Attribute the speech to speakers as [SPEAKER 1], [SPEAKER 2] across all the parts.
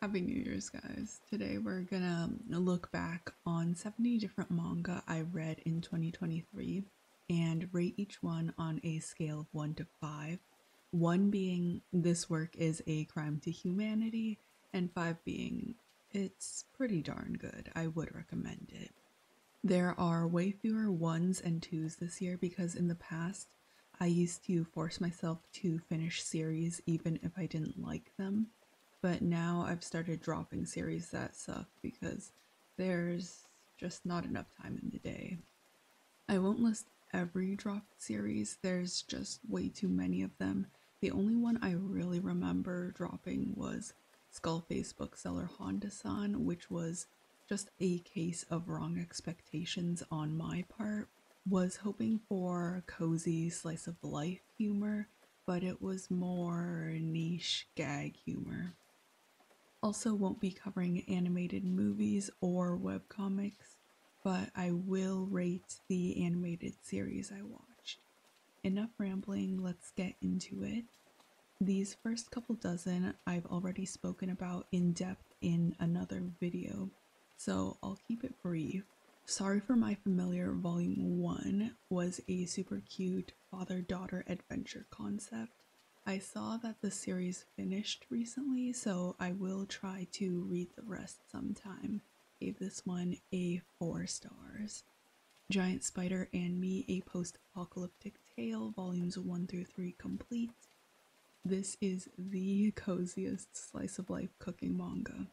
[SPEAKER 1] Happy New Year's, guys. Today we're gonna um, look back on 70 different manga I read in 2023 and rate each one on a scale of 1 to 5. 1 being this work is a crime to humanity, and 5 being it's pretty darn good. I would recommend it. There are way fewer ones and twos this year because in the past I used to force myself to finish series even if I didn't like them but now I've started dropping series that suck because there's just not enough time in the day. I won't list every dropped series, there's just way too many of them. The only one I really remember dropping was Skullface bookseller Honda san, which was just a case of wrong expectations on my part. Was hoping for cozy slice of life humor, but it was more niche gag humor. Also, won't be covering animated movies or webcomics, but I will rate the animated series I watched. Enough rambling, let's get into it. These first couple dozen I've already spoken about in depth in another video, so I'll keep it brief. Sorry for My Familiar Volume 1 was a super cute father daughter adventure concept I saw that the series finished recently, so I will try to read the rest sometime. Gave this one a 4 stars. Giant Spider and Me, a post apocalyptic tale, volumes 1 through 3 complete. This is the coziest slice of life cooking manga.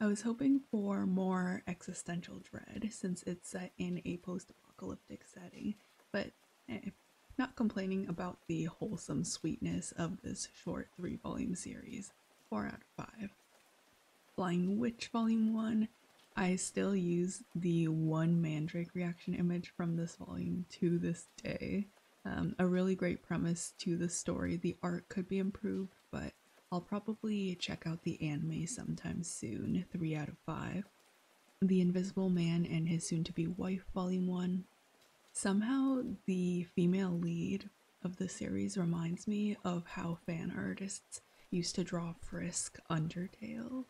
[SPEAKER 1] I was hoping for more existential dread since it's set in a post apocalyptic setting, but eh, not complaining about the wholesome sweetness of this short three volume series. 4 out of 5. Flying Witch Volume 1. I still use the one Mandrake reaction image from this volume to this day. Um, a really great premise to the story. The art could be improved, but I'll probably check out the anime sometime soon. 3 out of 5. The Invisible Man and His Soon to Be Wife, Volume 1. Somehow, the female lead of the series reminds me of how fan artists used to draw Frisk Undertale.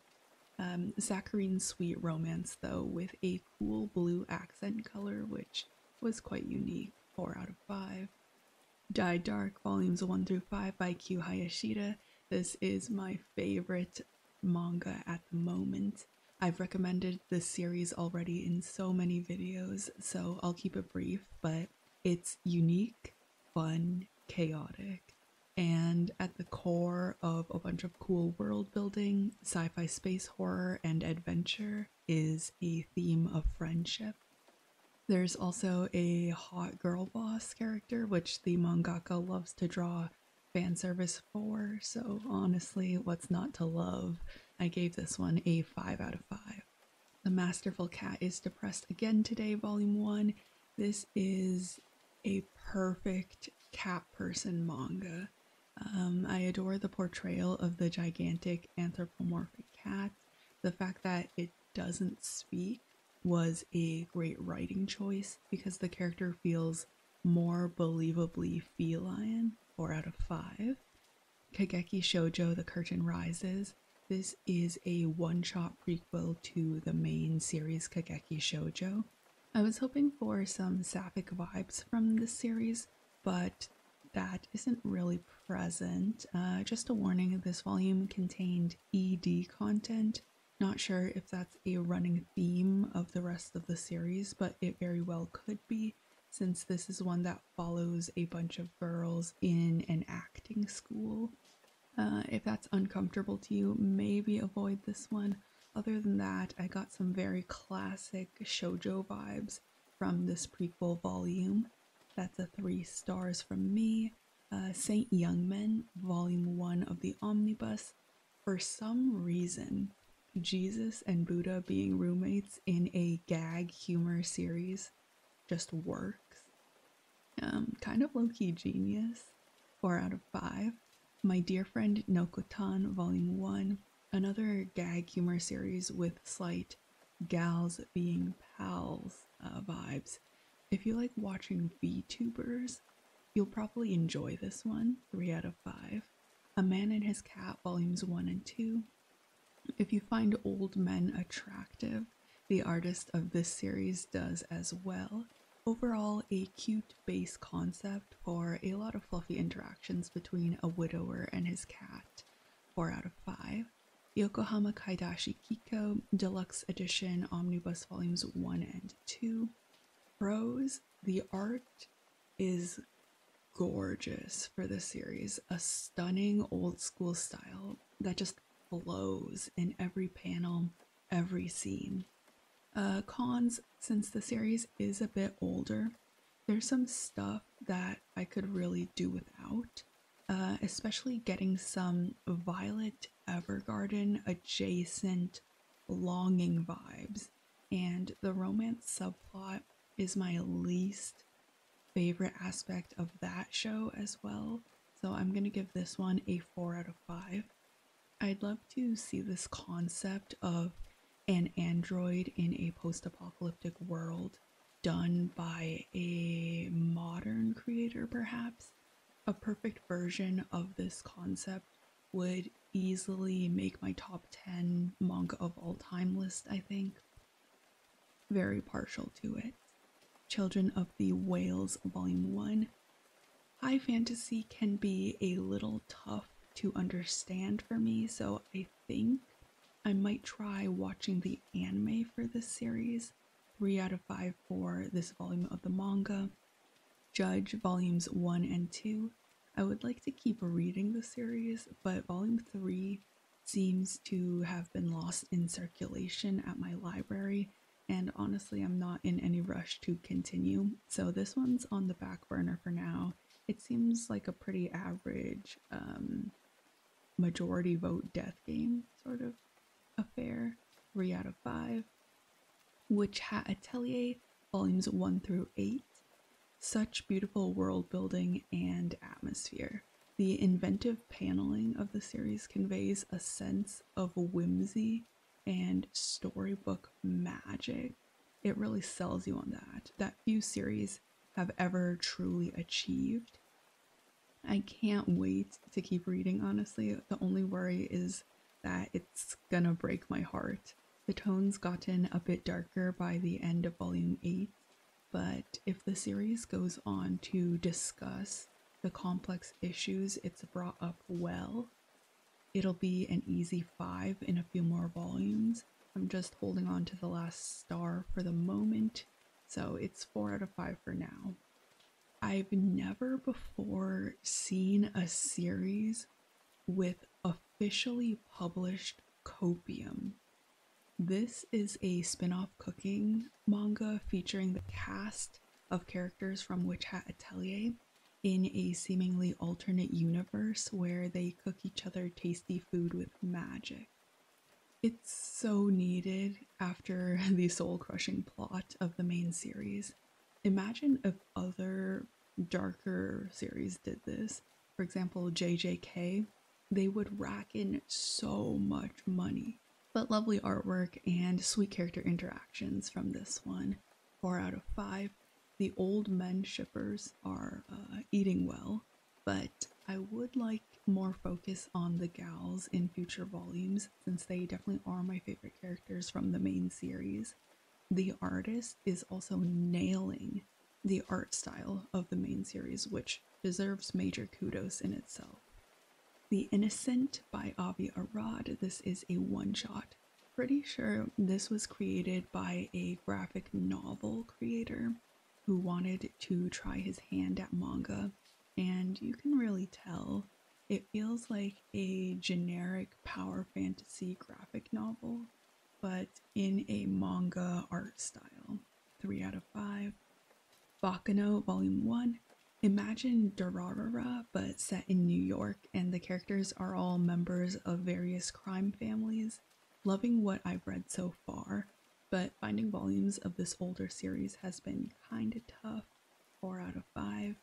[SPEAKER 1] Um, Zakarine's sweet romance, though, with a cool blue accent color, which was quite unique. 4 out of 5. Dai Dark, volumes 1 through 5 by Q Hayashida. This is my favorite manga at the moment. I've recommended this series already in so many videos, so I'll keep it brief, but it's unique, fun, chaotic, and at the core of a bunch of cool world building, sci fi space horror, and adventure is a theme of friendship. There's also a hot girl boss character, which the mangaka loves to draw fan service for, so honestly, what's not to love? I gave this one a 5 out of 5. The Masterful Cat is Depressed Again Today, Volume 1. This is a perfect cat person manga. Um, I adore the portrayal of the gigantic anthropomorphic cat. The fact that it doesn't speak was a great writing choice because the character feels more believably feline. 4 out of 5. Kageki Shoujo The Curtain Rises this is a one shot prequel to the main series Kageki Shoujo. I was hoping for some sapphic vibes from this series, but that isn't really present. Uh, just a warning this volume contained ED content. Not sure if that's a running theme of the rest of the series, but it very well could be, since this is one that follows a bunch of girls in an acting school. Uh, if that's uncomfortable to you, maybe avoid this one. Other than that, I got some very classic shojo vibes from this prequel volume. That's a three stars from me. Uh, Saint Youngmen, volume one of the omnibus. For some reason, Jesus and Buddha being roommates in a gag humor series just works. Um, kind of low key genius. Four out of five. My Dear Friend Nokotan Volume 1, another gag humor series with slight gals being pals uh, vibes. If you like watching VTubers, you'll probably enjoy this one, 3 out of 5. A Man and His Cat Volumes 1 and 2. If you find old men attractive, the artist of this series does as well. Overall, a cute base concept for a lot of fluffy interactions between a widower and his cat. 4 out of 5. Yokohama Kaidashi Kiko Deluxe Edition Omnibus Volumes 1 and 2. Pros, the art is gorgeous for this series. A stunning old school style that just flows in every panel, every scene. Uh, cons, since the series is a bit older, there's some stuff that I could really do without, uh, especially getting some Violet Evergarden adjacent longing vibes. And the romance subplot is my least favorite aspect of that show as well. So I'm going to give this one a 4 out of 5. I'd love to see this concept of an android in a post apocalyptic world done by a modern creator, perhaps. A perfect version of this concept would easily make my top 10 manga of all time list, I think. Very partial to it. Children of the Whales, Volume 1. High fantasy can be a little tough to understand for me, so I think I might try watching the anime for this series. 3 out of 5 for this volume of the manga. Judge volumes 1 and 2. I would like to keep reading the series, but volume 3 seems to have been lost in circulation at my library, and honestly, I'm not in any rush to continue. So this one's on the back burner for now. It seems like a pretty average um, majority vote death game sort of affair. 3 out of 5. Witch Hat Atelier, volumes 1 through 8. Such beautiful world building and atmosphere. The inventive paneling of the series conveys a sense of whimsy and storybook magic. It really sells you on that. That few series have ever truly achieved. I can't wait to keep reading, honestly. The only worry is that it's gonna break my heart. The tone's gotten a bit darker by the end of volume 8, but if the series goes on to discuss the complex issues it's brought up well, it'll be an easy 5 in a few more volumes. I'm just holding on to the last star for the moment, so it's 4 out of 5 for now. I've never before seen a series with officially published copium. This is a spin off cooking manga featuring the cast of characters from Witch Hat Atelier in a seemingly alternate universe where they cook each other tasty food with magic. It's so needed after the soul crushing plot of the main series. Imagine if other darker series did this. For example, JJK, they would rack in so much money. But lovely artwork and sweet character interactions from this one. 4 out of 5. The old men shippers are uh, eating well, but I would like more focus on the gals in future volumes since they definitely are my favorite characters from the main series. The artist is also nailing the art style of the main series, which deserves major kudos in itself. The Innocent by Avi Arad. This is a one shot. Pretty sure this was created by a graphic novel creator who wanted to try his hand at manga, and you can really tell it feels like a generic power fantasy graphic novel, but in a manga art style. 3 out of 5. Baccano Volume 1. Imagine Durarara, but set in New York, and the characters are all members of various crime families. Loving what I've read so far, but finding volumes of this older series has been kinda tough. 4 out of 5.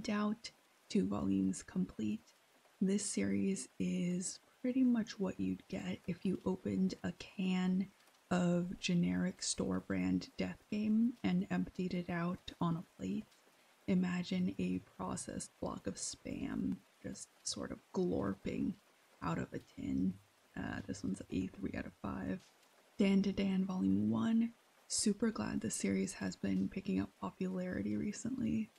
[SPEAKER 1] Doubt, 2 volumes complete. This series is pretty much what you'd get if you opened a can of generic store brand death game and emptied it out on a plate. Imagine a processed block of spam just sort of glorping out of a tin. Uh, This one's a 3 out of 5. Dandadan Volume 1. Super glad the series has been picking up popularity recently.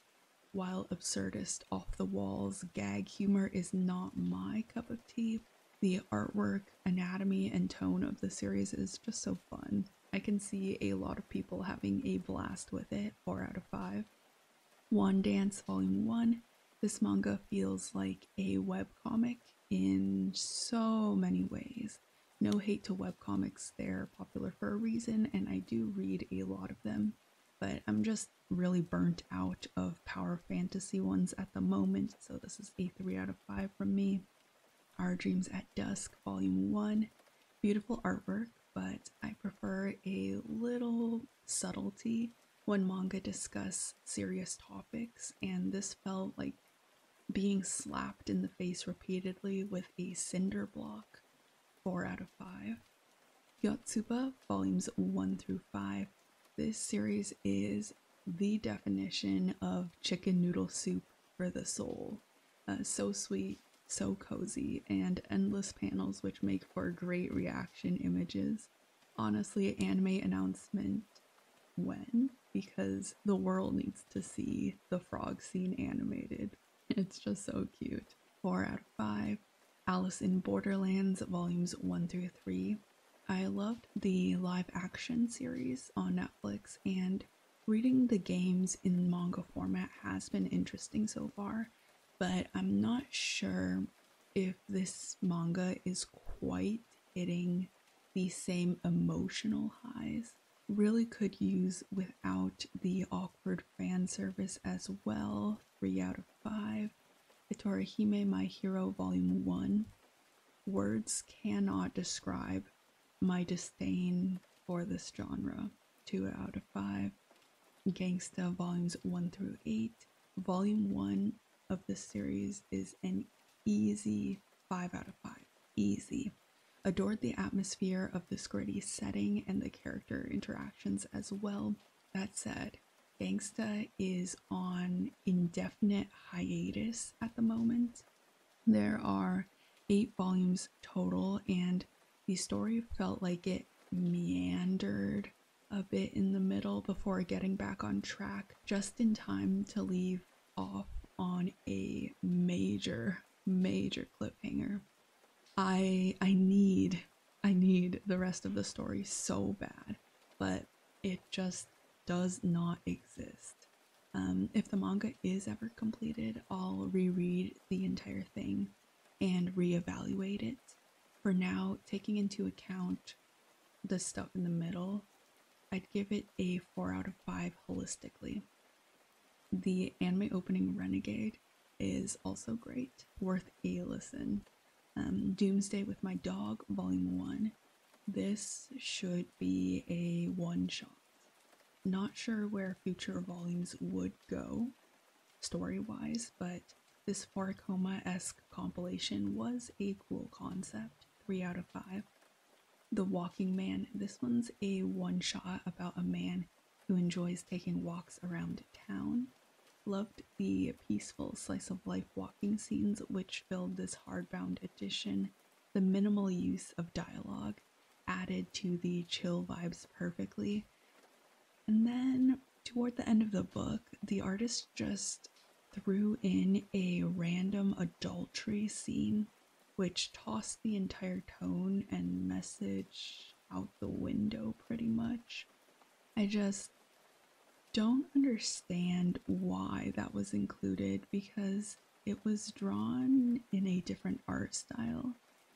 [SPEAKER 1] While absurdist, off the walls gag humor is not my cup of tea, the artwork, anatomy, and tone of the series is just so fun. I can see a lot of people having a blast with it, 4 out of 5. One Dance Volume 1. This manga feels like a webcomic in so many ways. No hate to webcomics, they're popular for a reason, and I do read a lot of them, but I'm just really burnt out of power fantasy ones at the moment, so this is a 3 out of 5 from me. Our Dreams at Dusk, Volume 1. Beautiful artwork, but I prefer a little subtlety when manga discuss serious topics, and this felt like being slapped in the face repeatedly with a cinder block. 4 out of 5. Yotsuba, volumes 1 through 5. This series is the definition of chicken noodle soup for the soul. Uh, so sweet, so cozy, and endless panels which make for great reaction images. Honestly, anime announcement when? Because the world needs to see the frog scene animated. It's just so cute. 4 out of 5. Alice in Borderlands volumes 1 through 3. I loved the live action series on Netflix, and reading the games in manga format has been interesting so far but I'm not sure if this manga is quite hitting the same emotional highs. Really could use without the awkward fan service as well. 3 out of 5. Hime My Hero Volume 1. Words cannot describe my disdain for this genre. 2 out of 5. Gangsta Volumes 1 through 8. Volume 1 of this series is an easy 5 out of 5. Easy. Adored the atmosphere of this gritty setting and the character interactions as well. That said, Gangsta is on indefinite hiatus at the moment. There are eight volumes total, and the story felt like it meandered a bit in the middle before getting back on track just in time to leave off on a major, major cliffhanger. I I need I need the rest of the story so bad, but it just does not exist. Um, if the manga is ever completed, I'll reread the entire thing and reevaluate it. For now, taking into account the stuff in the middle, I'd give it a 4 out of 5 holistically. The anime opening Renegade is also great, worth a listen. Um, Doomsday with My Dog, Volume 1. This should be a one shot. Not sure where future volumes would go story wise, but this four-koma esque compilation was a cool concept. 3 out of 5. The Walking Man. This one's a one shot about a man who enjoys taking walks around town loved the peaceful slice of life walking scenes which filled this hardbound edition. The minimal use of dialogue added to the chill vibes perfectly. And then toward the end of the book, the artist just threw in a random adultery scene which tossed the entire tone and message out the window pretty much. I just don't understand why that was included because it was drawn in a different art style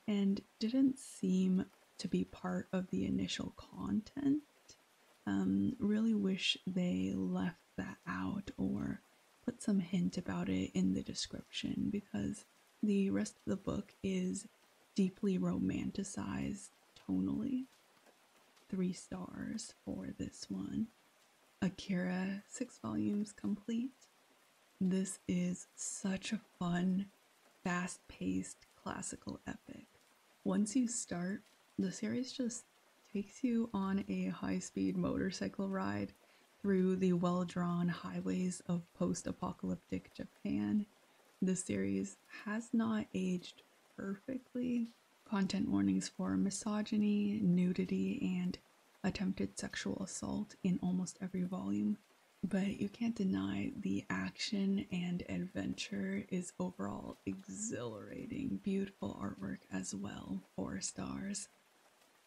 [SPEAKER 1] and didn't seem to be part of the initial content. Um, really wish they left that out or put some hint about it in the description because the rest of the book is deeply romanticized tonally. Three stars for this one. Akira, six volumes complete. This is such a fun, fast paced classical epic. Once you start, the series just takes you on a high speed motorcycle ride through the well drawn highways of post apocalyptic Japan. The series has not aged perfectly, content warnings for misogyny, nudity, and attempted sexual assault in almost every volume. But you can't deny the action and adventure is overall exhilarating. Beautiful artwork as well, four stars.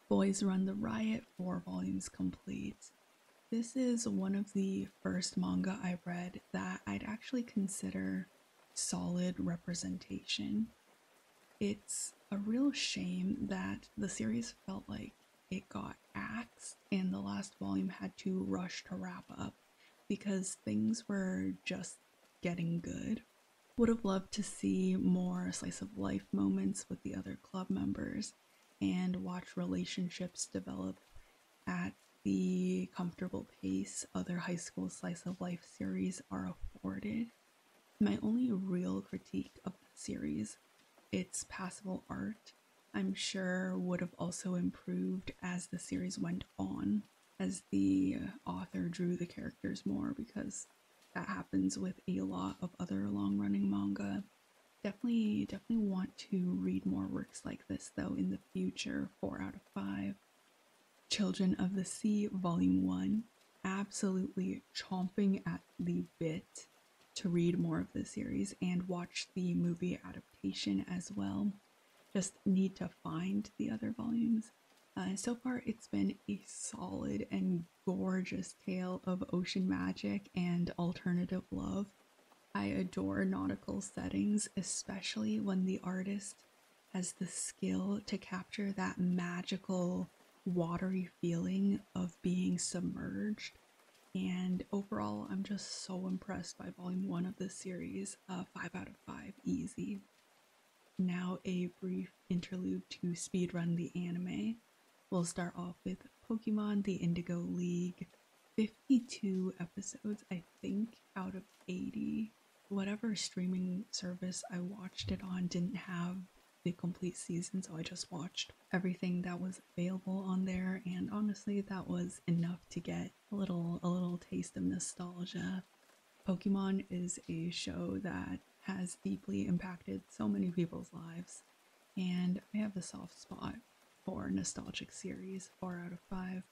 [SPEAKER 1] Boys Run the Riot, four volumes complete. This is one of the first manga I read that I'd actually consider solid representation. It's a real shame that the series felt like it got axed and the last volume had to rush to wrap up because things were just getting good. Would have loved to see more slice of life moments with the other club members and watch relationships develop at the comfortable pace other high school slice of life series are afforded. My only real critique of the series, its passable art, I'm sure would have also improved as the series went on, as the uh, author drew the characters more, because that happens with a lot of other long running manga. Definitely, definitely want to read more works like this though in the future. 4 out of 5. Children of the Sea, Volume 1. Absolutely chomping at the bit to read more of the series and watch the movie adaptation as well. Just need to find the other volumes. Uh, so far, it's been a solid and gorgeous tale of ocean magic and alternative love. I adore nautical settings, especially when the artist has the skill to capture that magical watery feeling of being submerged. And overall, I'm just so impressed by volume one of this series. Uh, five out of five, easy. Now, a brief interlude to speedrun the anime. We'll start off with Pokemon The Indigo League. 52 episodes, I think, out of 80. Whatever streaming service I watched it on didn't have the complete season, so I just watched everything that was available on there, and honestly, that was enough to get a little a little taste of nostalgia. Pokemon is a show that has deeply impacted so many people's lives, and I have a soft spot for nostalgic series. Four out of five.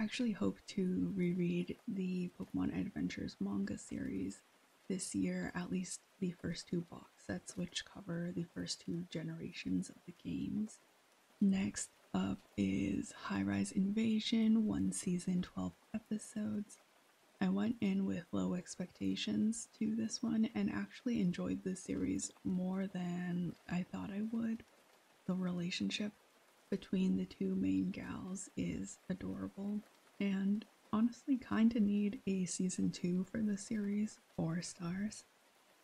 [SPEAKER 1] I actually hope to reread the Pokemon Adventures manga series this year, at least the first two box sets, which cover the first two generations of the games. Next up is High Rise Invasion, one season, 12 episodes. I went in with low expectations to this one and actually enjoyed the series more than I thought I would. The relationship between the two main gals is adorable and honestly kind of need a season 2 for the series, 4 stars.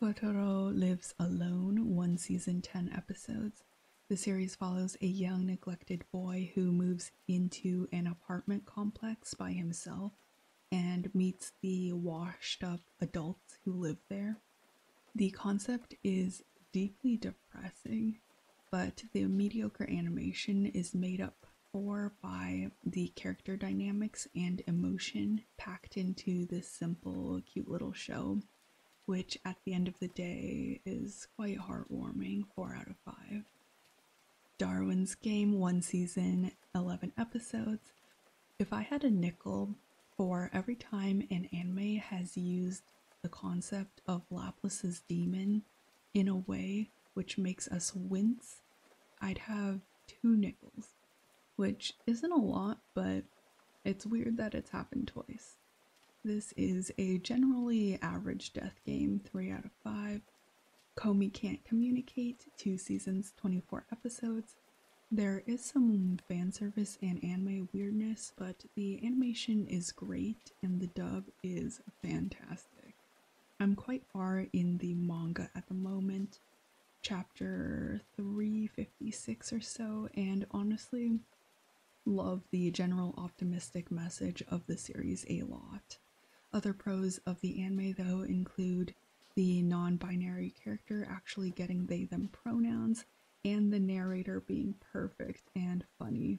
[SPEAKER 1] Kotaro lives alone, one season, 10 episodes. The series follows a young, neglected boy who moves into an apartment complex by himself and meets the washed up adults who live there. The concept is deeply depressing, but the mediocre animation is made up for by the character dynamics and emotion packed into this simple, cute little show which at the end of the day is quite heartwarming 4 out of 5. Darwin's Game, one season, 11 episodes. If I had a nickel for every time an anime has used the concept of Laplace's demon in a way which makes us wince, I'd have two nickels, which isn't a lot, but it's weird that it's happened twice. This is a generally average death game, 3 out of 5. Komi Can't Communicate, 2 seasons, 24 episodes. There is some fan service and anime weirdness, but the animation is great and the dub is fantastic. I'm quite far in the manga at the moment, chapter 356 or so, and honestly, love the general optimistic message of the series a lot. Other pros of the anime, though, include the non binary character actually getting they them pronouns and the narrator being perfect and funny.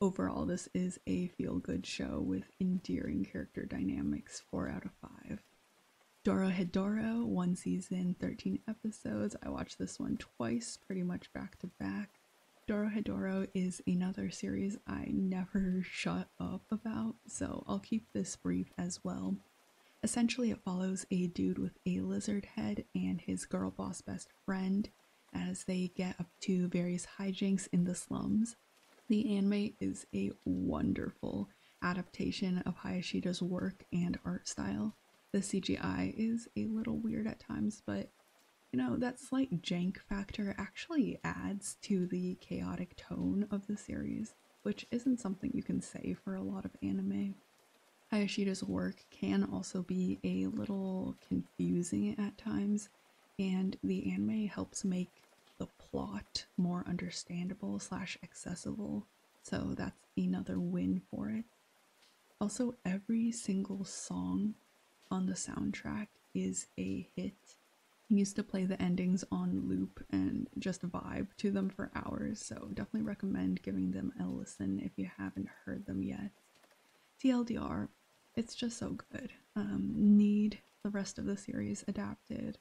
[SPEAKER 1] Overall, this is a feel good show with endearing character dynamics, 4 out of 5. Dorohedoro, one season, 13 episodes. I watched this one twice, pretty much back to back. Dorohedoro is another series I never shut up about, so I'll keep this brief as well. Essentially, it follows a dude with a lizard head and his girl boss best friend as they get up to various hijinks in the slums. The anime is a wonderful adaptation of Hayashida's work and art style. The CGI is a little weird at times, but you know, that slight jank factor actually adds to the chaotic tone of the series, which isn't something you can say for a lot of anime. Hayashida's work can also be a little confusing at times, and the anime helps make the plot more understandable slash accessible, so that's another win for it. Also, every single song on the soundtrack is a hit. I used to play the endings on loop and just vibe to them for hours, so definitely recommend giving them a listen if you haven't heard them yet. TLDR, it's just so good. Um, need the rest of the series adapted.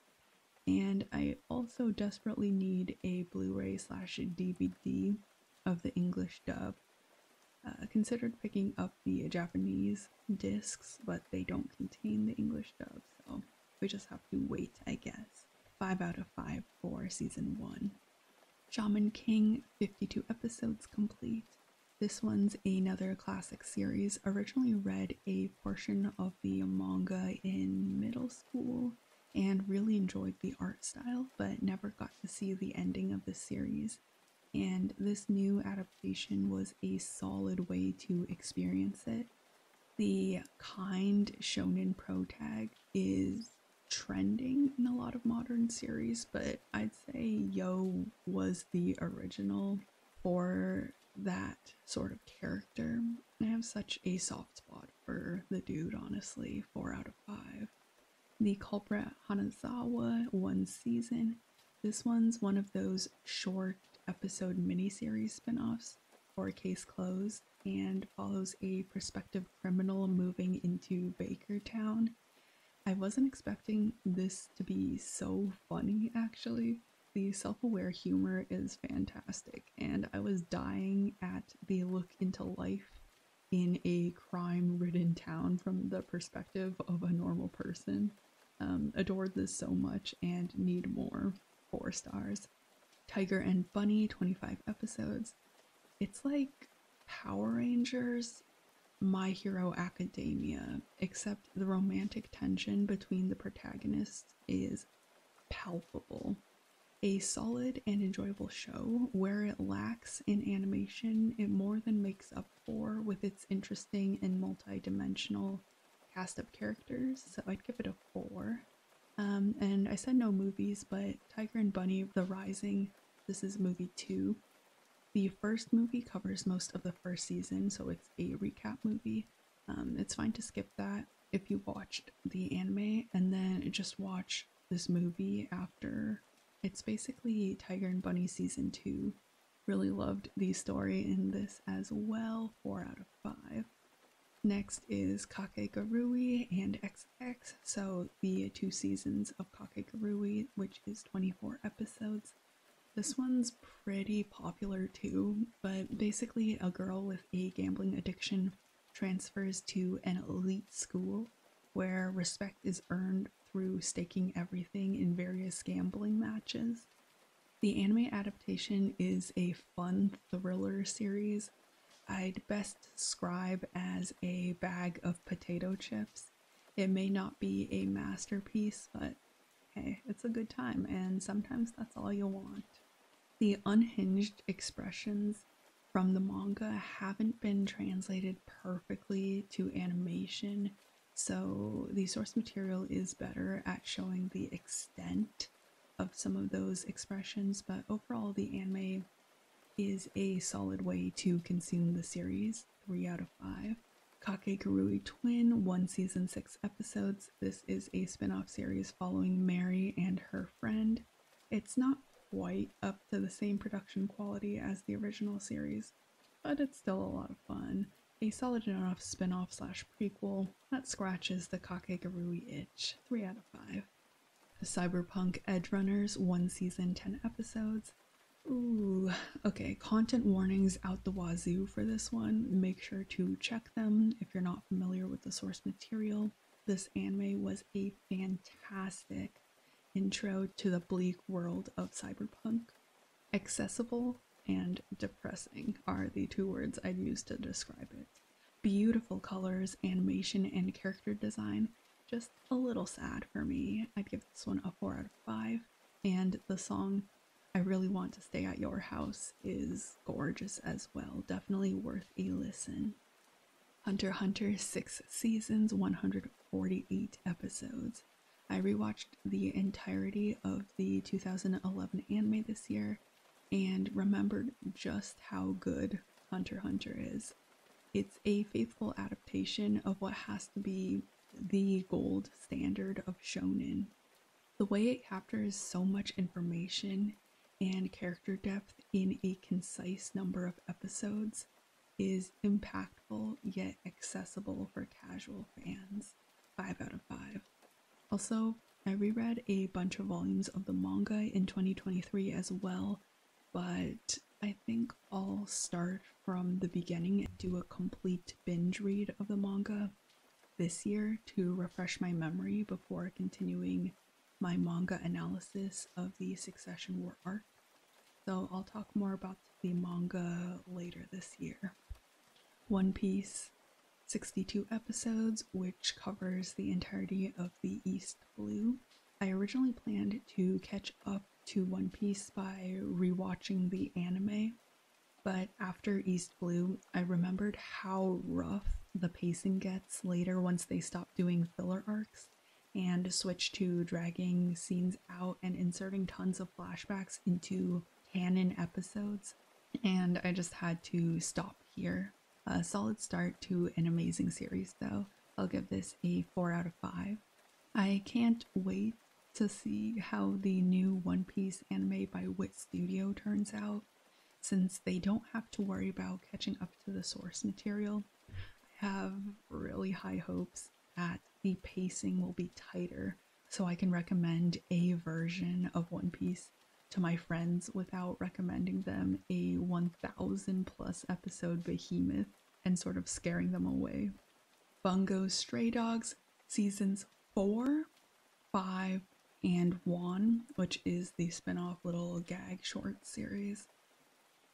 [SPEAKER 1] And I also desperately need a Blu ray slash DVD of the English dub. Uh, considered picking up the Japanese discs, but they don't contain the English dub, so we just have to wait, I guess. 5 out of 5 for season 1. Shaman King, 52 episodes complete. This one's another classic series. Originally read a portion of the manga in middle school and really enjoyed the art style, but never got to see the ending of the series. And this new adaptation was a solid way to experience it. The kind shonen pro tag is trending in a lot of modern series, but I'd say Yo was the original for that sort of character. I have such a soft spot for the dude, honestly. Four out of five. The culprit Hanzawa, one season. This one's one of those short episode miniseries spin offs for Case Closed and follows a prospective criminal moving into Bakertown. I wasn't expecting this to be so funny, actually. The self aware humor is fantastic, and I was dying at the look into life in a crime ridden town from the perspective of a normal person. Um, adored this so much and need more. Four stars. Tiger and Bunny, 25 episodes. It's like Power Rangers, My Hero Academia, except the romantic tension between the protagonists is palpable a solid and enjoyable show. Where it lacks in animation, it more than makes up for with its interesting and multi dimensional cast of characters. So I'd give it a four. Um, and I said no movies, but Tiger and Bunny The Rising, this is movie two. The first movie covers most of the first season, so it's a recap movie. Um, it's fine to skip that if you watched the anime and then just watch this movie after it's basically Tiger and Bunny season two. Really loved the story in this as well. Four out of five. Next is Kakegurui and XX. So the two seasons of Kakegurui, which is 24 episodes. This one's pretty popular too, but basically a girl with a gambling addiction transfers to an elite school where respect is earned through staking everything in various gambling matches. The anime adaptation is a fun thriller series I'd best describe as a bag of potato chips. It may not be a masterpiece, but hey, it's a good time, and sometimes that's all you want. The unhinged expressions from the manga haven't been translated perfectly to animation so the source material is better at showing the extent of some of those expressions, but overall, the anime is a solid way to consume the series. 3 out of 5. Kakegurui Twin, 1 season 6 episodes. This is a spin off series following Mary and her friend. It's not quite up to the same production quality as the original series, but it's still a lot of fun a solid enough spin-off slash prequel that scratches the Kakegurui itch. 3 out of 5. Cyberpunk Edge Runners, 1 season, 10 episodes. Ooh, okay. Content warnings out the wazoo for this one. Make sure to check them if you're not familiar with the source material. This anime was a fantastic intro to the bleak world of cyberpunk. Accessible and depressing are the two words I'd use to describe it. Beautiful colors, animation, and character design. Just a little sad for me. I'd give this one a 4 out of 5. And the song I Really Want to Stay at Your House is gorgeous as well. Definitely worth a listen. Hunter Hunter 6 seasons, 148 episodes. I rewatched the entirety of the 2011 anime this year and remembered just how good Hunter Hunter is. It's a faithful adaptation of what has to be the gold standard of shonen. The way it captures so much information and character depth in a concise number of episodes is impactful yet accessible for casual fans. 5 out of 5. Also, I reread a bunch of volumes of the manga in 2023 as well, but I think I'll start from the beginning and do a complete binge read of the manga this year to refresh my memory before continuing my manga analysis of the Succession War arc. So I'll talk more about the manga later this year. One Piece, 62 episodes, which covers the entirety of the East Blue. I originally planned to catch up to One Piece by rewatching the anime, but after East Blue, I remembered how rough the pacing gets later once they stop doing filler arcs and switch to dragging scenes out and inserting tons of flashbacks into canon episodes. And I just had to stop here. A solid start to an amazing series, though. I'll give this a 4 out of 5. I can't wait to see how the new One Piece anime by Wit Studio turns out, since they don't have to worry about catching up to the source material. I have really high hopes that the pacing will be tighter so I can recommend a version of One Piece to my friends without recommending them a 1000 plus episode behemoth and sort of scaring them away. Bungo Stray Dogs seasons 4, 5, and 1, which is the spin off little gag short series.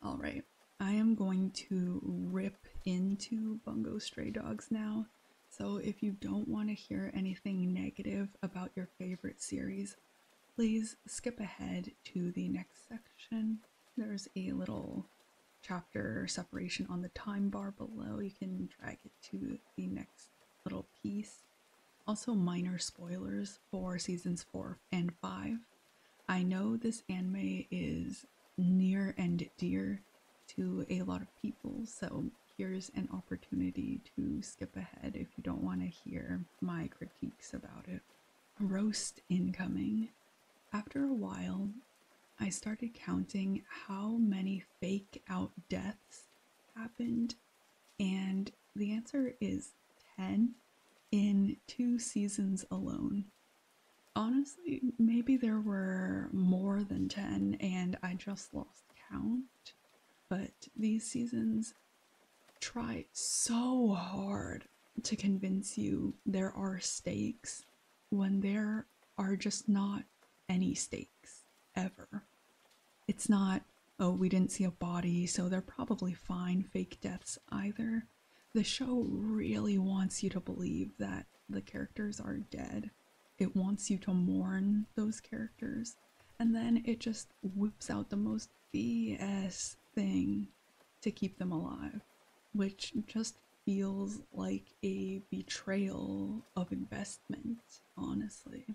[SPEAKER 1] Alright, I am going to rip into Bungo Stray Dogs now. So if you don't want to hear anything negative about your favorite series, please skip ahead to the next section. There's a little chapter separation on the time bar below. You can drag it to the next. Also, minor spoilers for seasons 4 and 5. I know this anime is near and dear to a lot of people, so here's an opportunity to skip ahead if you don't want to hear my critiques about it. Roast incoming. After a while, I started counting how many fake out deaths happened, and the answer is 10 in two seasons alone. Honestly, maybe there were more than 10 and I just lost count, but these seasons try so hard to convince you there are stakes when there are just not any stakes ever. It's not, oh, we didn't see a body, so they're probably fine fake deaths either. The show really wants you to believe that the characters are dead. It wants you to mourn those characters, and then it just whips out the most BS thing to keep them alive, which just feels like a betrayal of investment, honestly.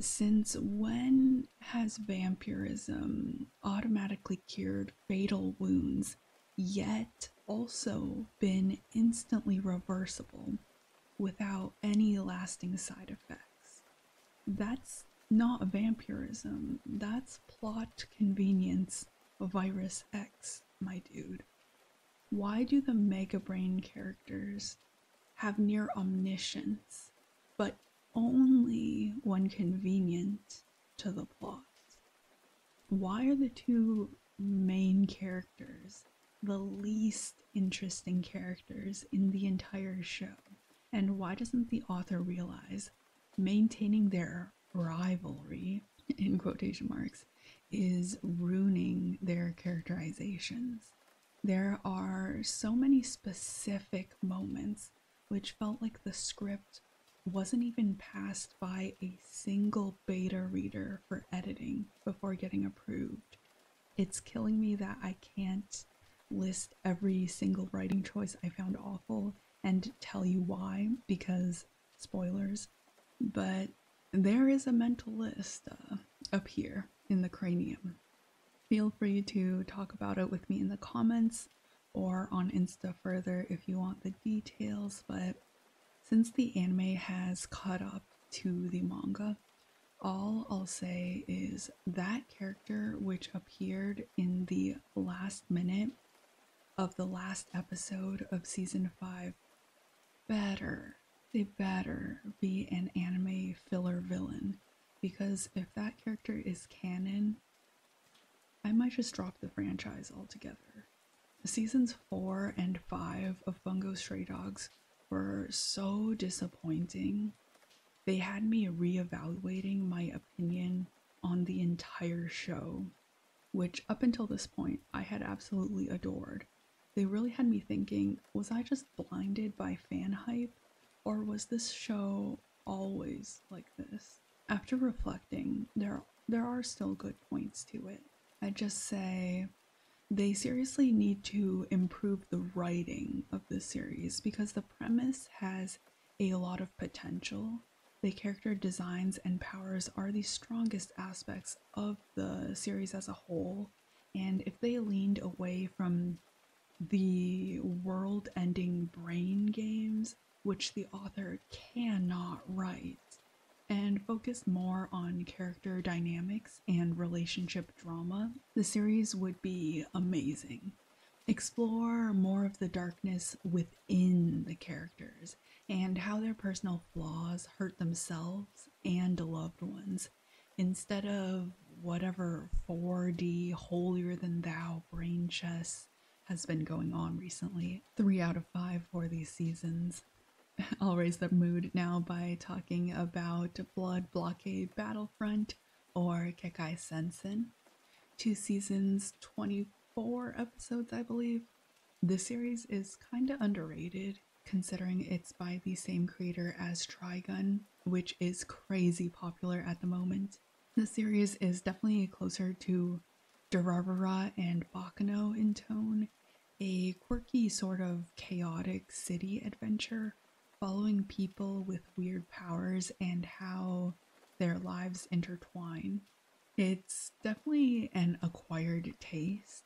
[SPEAKER 1] Since when has vampirism automatically cured fatal wounds, yet also been instantly reversible without any lasting side effects? That's not vampirism, that's plot convenience virus X, my dude. Why do the Mega Brain characters have near omniscience, but only when convenient to the plot. Why are the two main characters, the least interesting characters in the entire show. And why doesn't the author realize maintaining their rivalry, in quotation marks, is ruining their characterizations? There are so many specific moments which felt like the script wasn't even passed by a single beta reader for editing before getting approved. It's killing me that I can't list every single writing choice I found awful and tell you why because spoilers. But there is a mental list uh, up here in the cranium. Feel free to talk about it with me in the comments or on Insta further if you want the details, but since the anime has caught up to the manga, all I'll say is that character which appeared in the last minute of the last episode of season 5 better, they better be an anime filler villain because if that character is canon, I might just drop the franchise altogether. Seasons 4 and 5 of Bungo Stray Dogs were so disappointing. They had me reevaluating my opinion on the entire show, which up until this point I had absolutely adored. They really had me thinking was I just blinded by fan hype, or was this show always like this? After reflecting, there, there are still good points to it. I'd just say they seriously need to improve the writing of the series because the premise has a lot of potential. The character designs and powers are the strongest aspects of the series as a whole, and if they leaned away from the world ending brain games, which the author cannot write, and focus more on character dynamics and relationship drama, the series would be amazing. Explore more of the darkness within the characters and how their personal flaws hurt themselves and loved ones instead of whatever 4D holier than thou brain chess has been going on recently. Three out of five for these seasons. I'll raise the mood now by talking about Blood Blockade Battlefront or Kekkai Sensen. Two seasons, 24 episodes, I believe. This series is kinda underrated considering it's by the same creator as Trigun, which is crazy popular at the moment. The series is definitely closer to Durarara and Baccano in tone, a quirky sort of chaotic city adventure following people with weird powers and how their lives intertwine. It's definitely an acquired taste.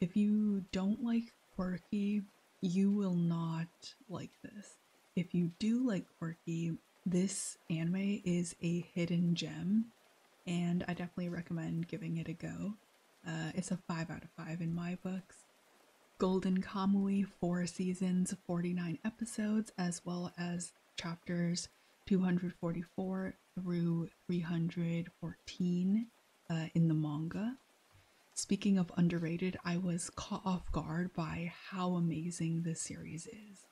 [SPEAKER 1] If you don't like quirky, you will not like this. If you do like quirky, this anime is a hidden gem, and I definitely recommend giving it a go. Uh, it's a 5 out of 5 in my books. Golden Kamui, four seasons, 49 episodes, as well as chapters 244 through 314 uh, in the manga. Speaking of underrated, I was caught off guard by how amazing this series is.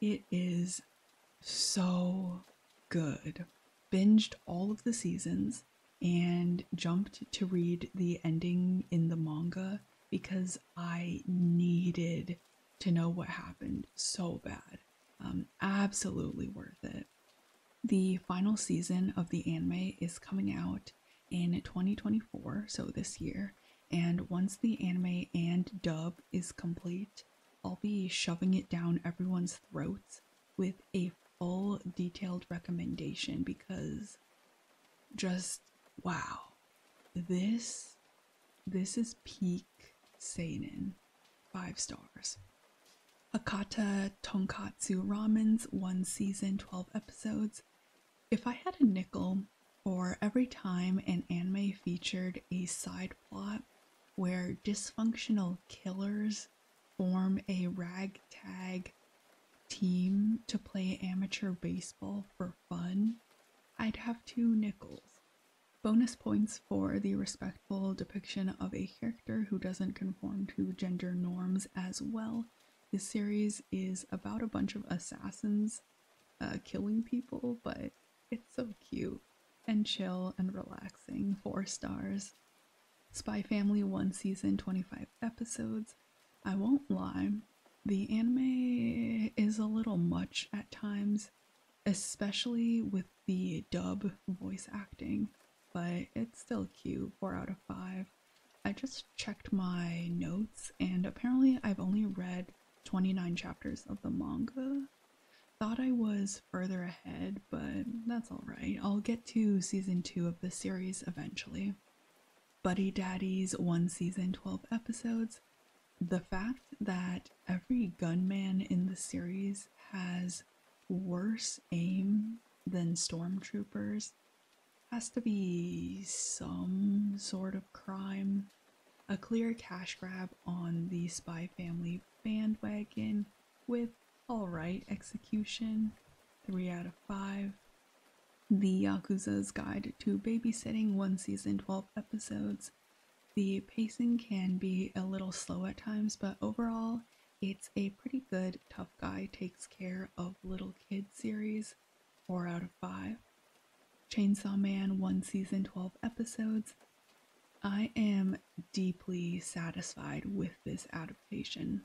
[SPEAKER 1] It is so good. Binged all of the seasons and jumped to read the ending in the manga because I needed to know what happened so bad. Um, absolutely worth it. The final season of the anime is coming out in 2024, so this year. And once the anime and dub is complete, I'll be shoving it down everyone's throats with a full detailed recommendation because just wow. This this is peak seinen, five stars. Akata Tonkatsu Ramen's one season, 12 episodes. If I had a nickel for every time an anime featured a side plot where dysfunctional killers form a ragtag team to play amateur baseball for fun, I'd have two nickels. Bonus points for the respectful depiction of a character who doesn't conform to gender norms as well. This series is about a bunch of assassins uh, killing people, but it's so cute and chill and relaxing. Four stars. Spy Family 1 season, 25 episodes. I won't lie, the anime is a little much at times, especially with the dub voice acting, but it's still cute. 4 out of 5. I just checked my notes, and apparently, I've only read 29 chapters of the manga. Thought I was further ahead, but that's alright. I'll get to season 2 of the series eventually. Buddy Daddies, one season, 12 episodes. The fact that every gunman in the series has worse aim than stormtroopers has to be some sort of crime. A clear cash grab on the Spy Family bandwagon with alright execution. 3 out of 5. The Yakuza's Guide to Babysitting, one season, 12 episodes. The pacing can be a little slow at times, but overall, it's a pretty good tough guy takes care of little kid series. 4 out of 5. Chainsaw Man, one season, 12 episodes. I am deeply satisfied with this adaptation.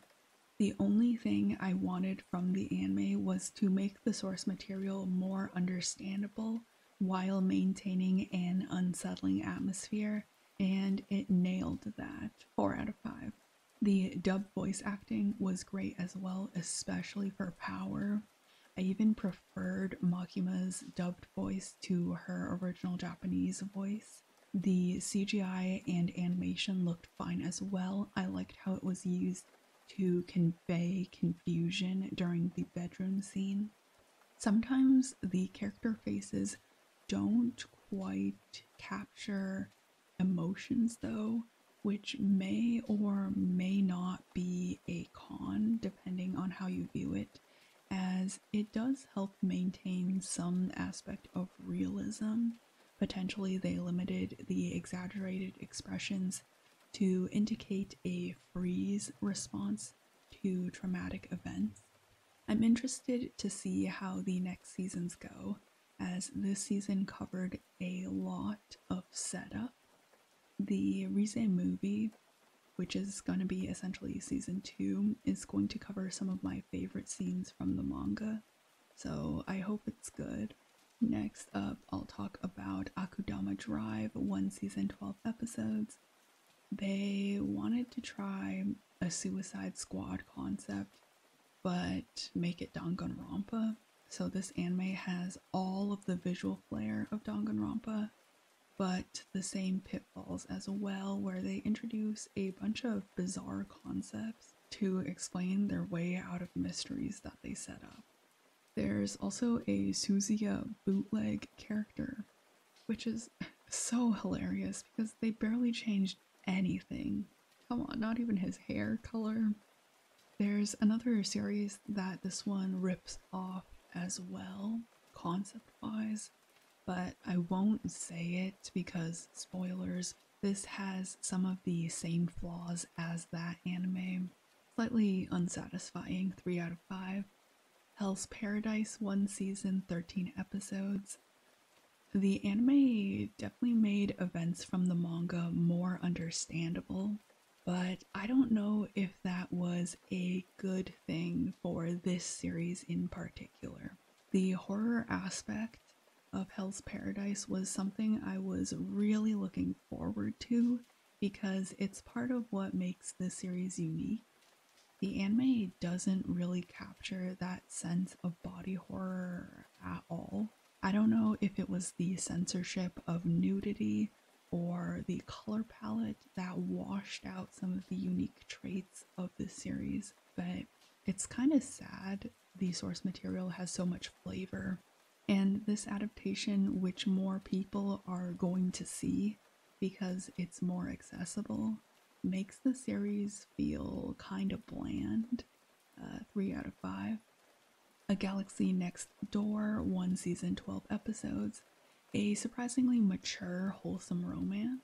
[SPEAKER 1] The only thing I wanted from the anime was to make the source material more understandable while maintaining an unsettling atmosphere, and it nailed that. 4 out of 5. The dub voice acting was great as well, especially for Power. I even preferred Makima's dubbed voice to her original Japanese voice. The CGI and animation looked fine as well. I liked how it was used to convey confusion during the bedroom scene. Sometimes the character faces don't quite capture emotions, though, which may or may not be a con depending on how you view it, as it does help maintain some aspect of realism. Potentially, they limited the exaggerated expressions to indicate a freeze response to traumatic events. I'm interested to see how the next seasons go, as this season covered a lot of setup. The Rise movie, which is going to be essentially season two, is going to cover some of my favorite scenes from the manga, so I hope it's good. Next up, I'll talk about Akudama Drive, one season, 12 episodes they wanted to try a Suicide Squad concept, but make it Danganronpa. So this anime has all of the visual flair of Danganronpa, but the same pitfalls as well, where they introduce a bunch of bizarre concepts to explain their way out of mysteries that they set up. There's also a Suzuya bootleg character, which is so hilarious because they barely changed anything. Come on, not even his hair color. There's another series that this one rips off as well, concept wise, but I won't say it because spoilers. This has some of the same flaws as that anime. Slightly unsatisfying, 3 out of 5. Hell's Paradise, 1 season, 13 episodes. The anime definitely made events from the manga more understandable, but I don't know if that was a good thing for this series in particular. The horror aspect of Hell's Paradise was something I was really looking forward to because it's part of what makes this series unique. The anime doesn't really capture that sense of body horror at all. I don't know if it was the censorship of nudity or the color palette that washed out some of the unique traits of this series, but it's kind of sad the source material has so much flavor. And this adaptation, which more people are going to see because it's more accessible, makes the series feel kind of bland. Uh, 3 out of 5. A Galaxy Next Door, one season, 12 episodes. A surprisingly mature, wholesome romance,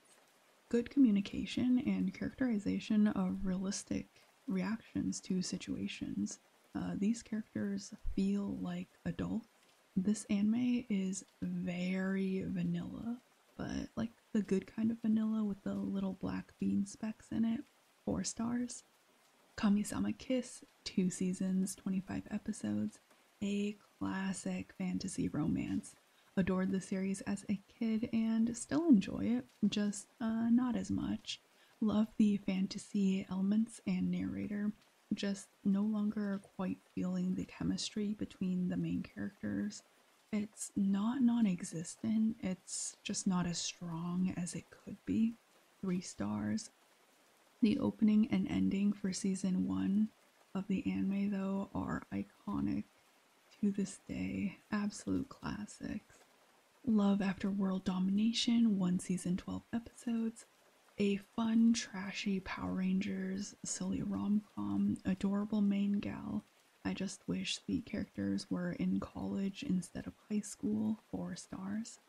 [SPEAKER 1] good communication, and characterization of realistic reactions to situations. Uh, these characters feel like adults. This anime is very vanilla, but like the good kind of vanilla with the little black bean specks in it. Four stars. Kamisama Kiss, two seasons, 25 episodes, a classic fantasy romance. Adored the series as a kid and still enjoy it, just uh, not as much. Love the fantasy elements and narrator, just no longer quite feeling the chemistry between the main characters. It's not non existent, it's just not as strong as it could be. Three stars. The opening and ending for season one of the anime, though, are iconic to this day. Absolute classics. Love After World Domination, one season, 12 episodes. A fun, trashy Power Rangers, silly rom com, adorable main gal. I just wish the characters were in college instead of high school. Four stars.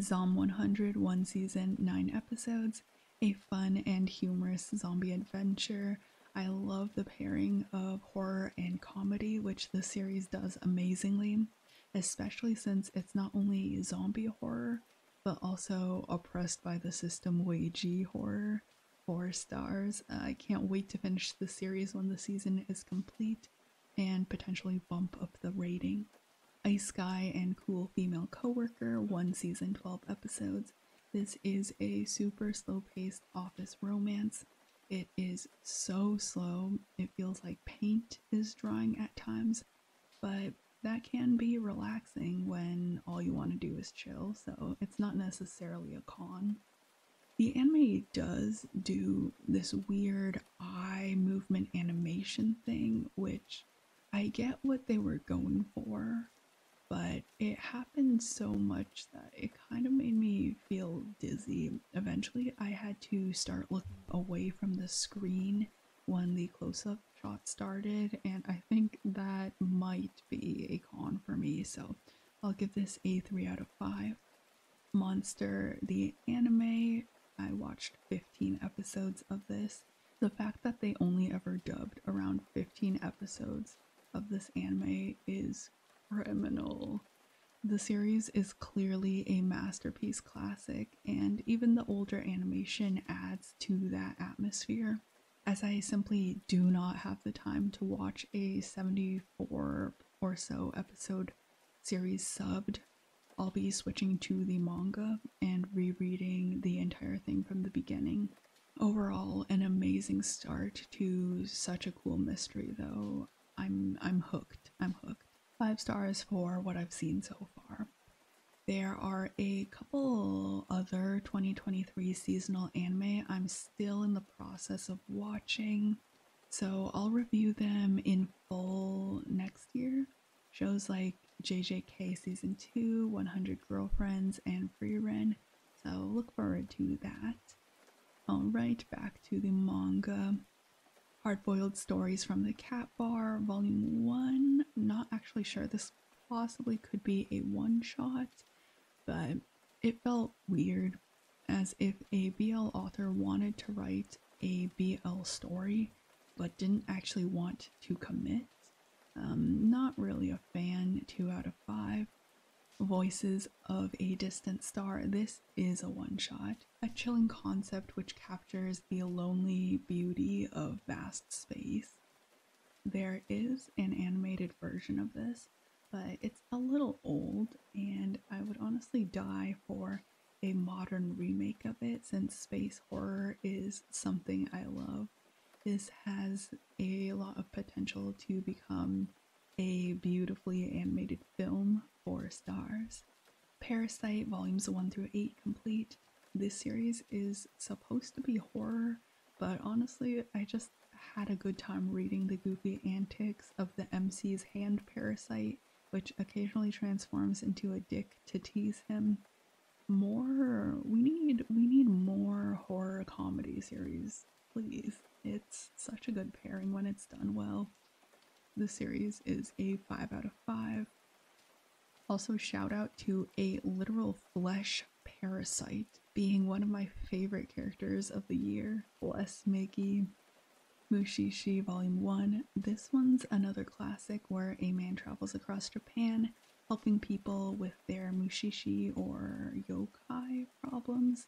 [SPEAKER 1] Zom 100, one season, nine episodes. A fun and humorous zombie adventure. I love the pairing of horror and comedy, which the series does amazingly, especially since it's not only zombie horror, but also oppressed by the system Weiji horror. Four stars. Uh, I can't wait to finish the series when the season is complete and potentially bump up the rating. Ice Guy and Cool Female Coworker, one season, 12 episodes. This is a super slow paced office romance. It is so slow, it feels like paint is drying at times, but that can be relaxing when all you want to do is chill, so it's not necessarily a con. The anime does do this weird eye movement animation thing, which I get what they were going for, but it happened so much that it kind of made me feel dizzy. Eventually, I had to start looking away from the screen when the close up shot started, and I think that might be a con for me, so I'll give this a 3 out of 5. Monster, the anime, I watched 15 episodes of this. The fact that they only ever dubbed around 15 episodes of this anime is criminal. The series is clearly a masterpiece classic, and even the older animation adds to that atmosphere. As I simply do not have the time to watch a 74 or so episode series subbed, I'll be switching to the manga and rereading the entire thing from the beginning. Overall, an amazing start to such a cool mystery, though. I'm I'm hooked. I'm hooked five stars for what I've seen so far. There are a couple other 2023 seasonal anime I'm still in the process of watching, so I'll review them in full next year. Shows like JJK Season 2, 100 Girlfriends, and Frieren, so look forward to that. Alright, back to the manga. Hard Boiled Stories from the Cat Bar, Volume 1. Not actually sure. This possibly could be a one shot, but it felt weird as if a BL author wanted to write a BL story but didn't actually want to commit. Um, not really a fan, 2 out of 5. Voices of a Distant Star. This is a one shot, a chilling concept which captures the lonely beauty of vast space. There is an animated version of this, but it's a little old, and I would honestly die for a modern remake of it since space horror is something I love. This has a lot of potential to become a beautifully animated film, four stars. Parasite Volumes 1 through 8 complete. This series is supposed to be horror, but honestly, I just had a good time reading the goofy antics of the MC's hand parasite, which occasionally transforms into a dick to tease him. More we need we need more horror comedy series, please. It's such a good pairing when it's done well. The series is a 5 out of 5. Also, shout out to a literal flesh parasite being one of my favorite characters of the year. Bless Mickey. Mushishi Volume 1. This one's another classic where a man travels across Japan helping people with their mushishi or yokai problems.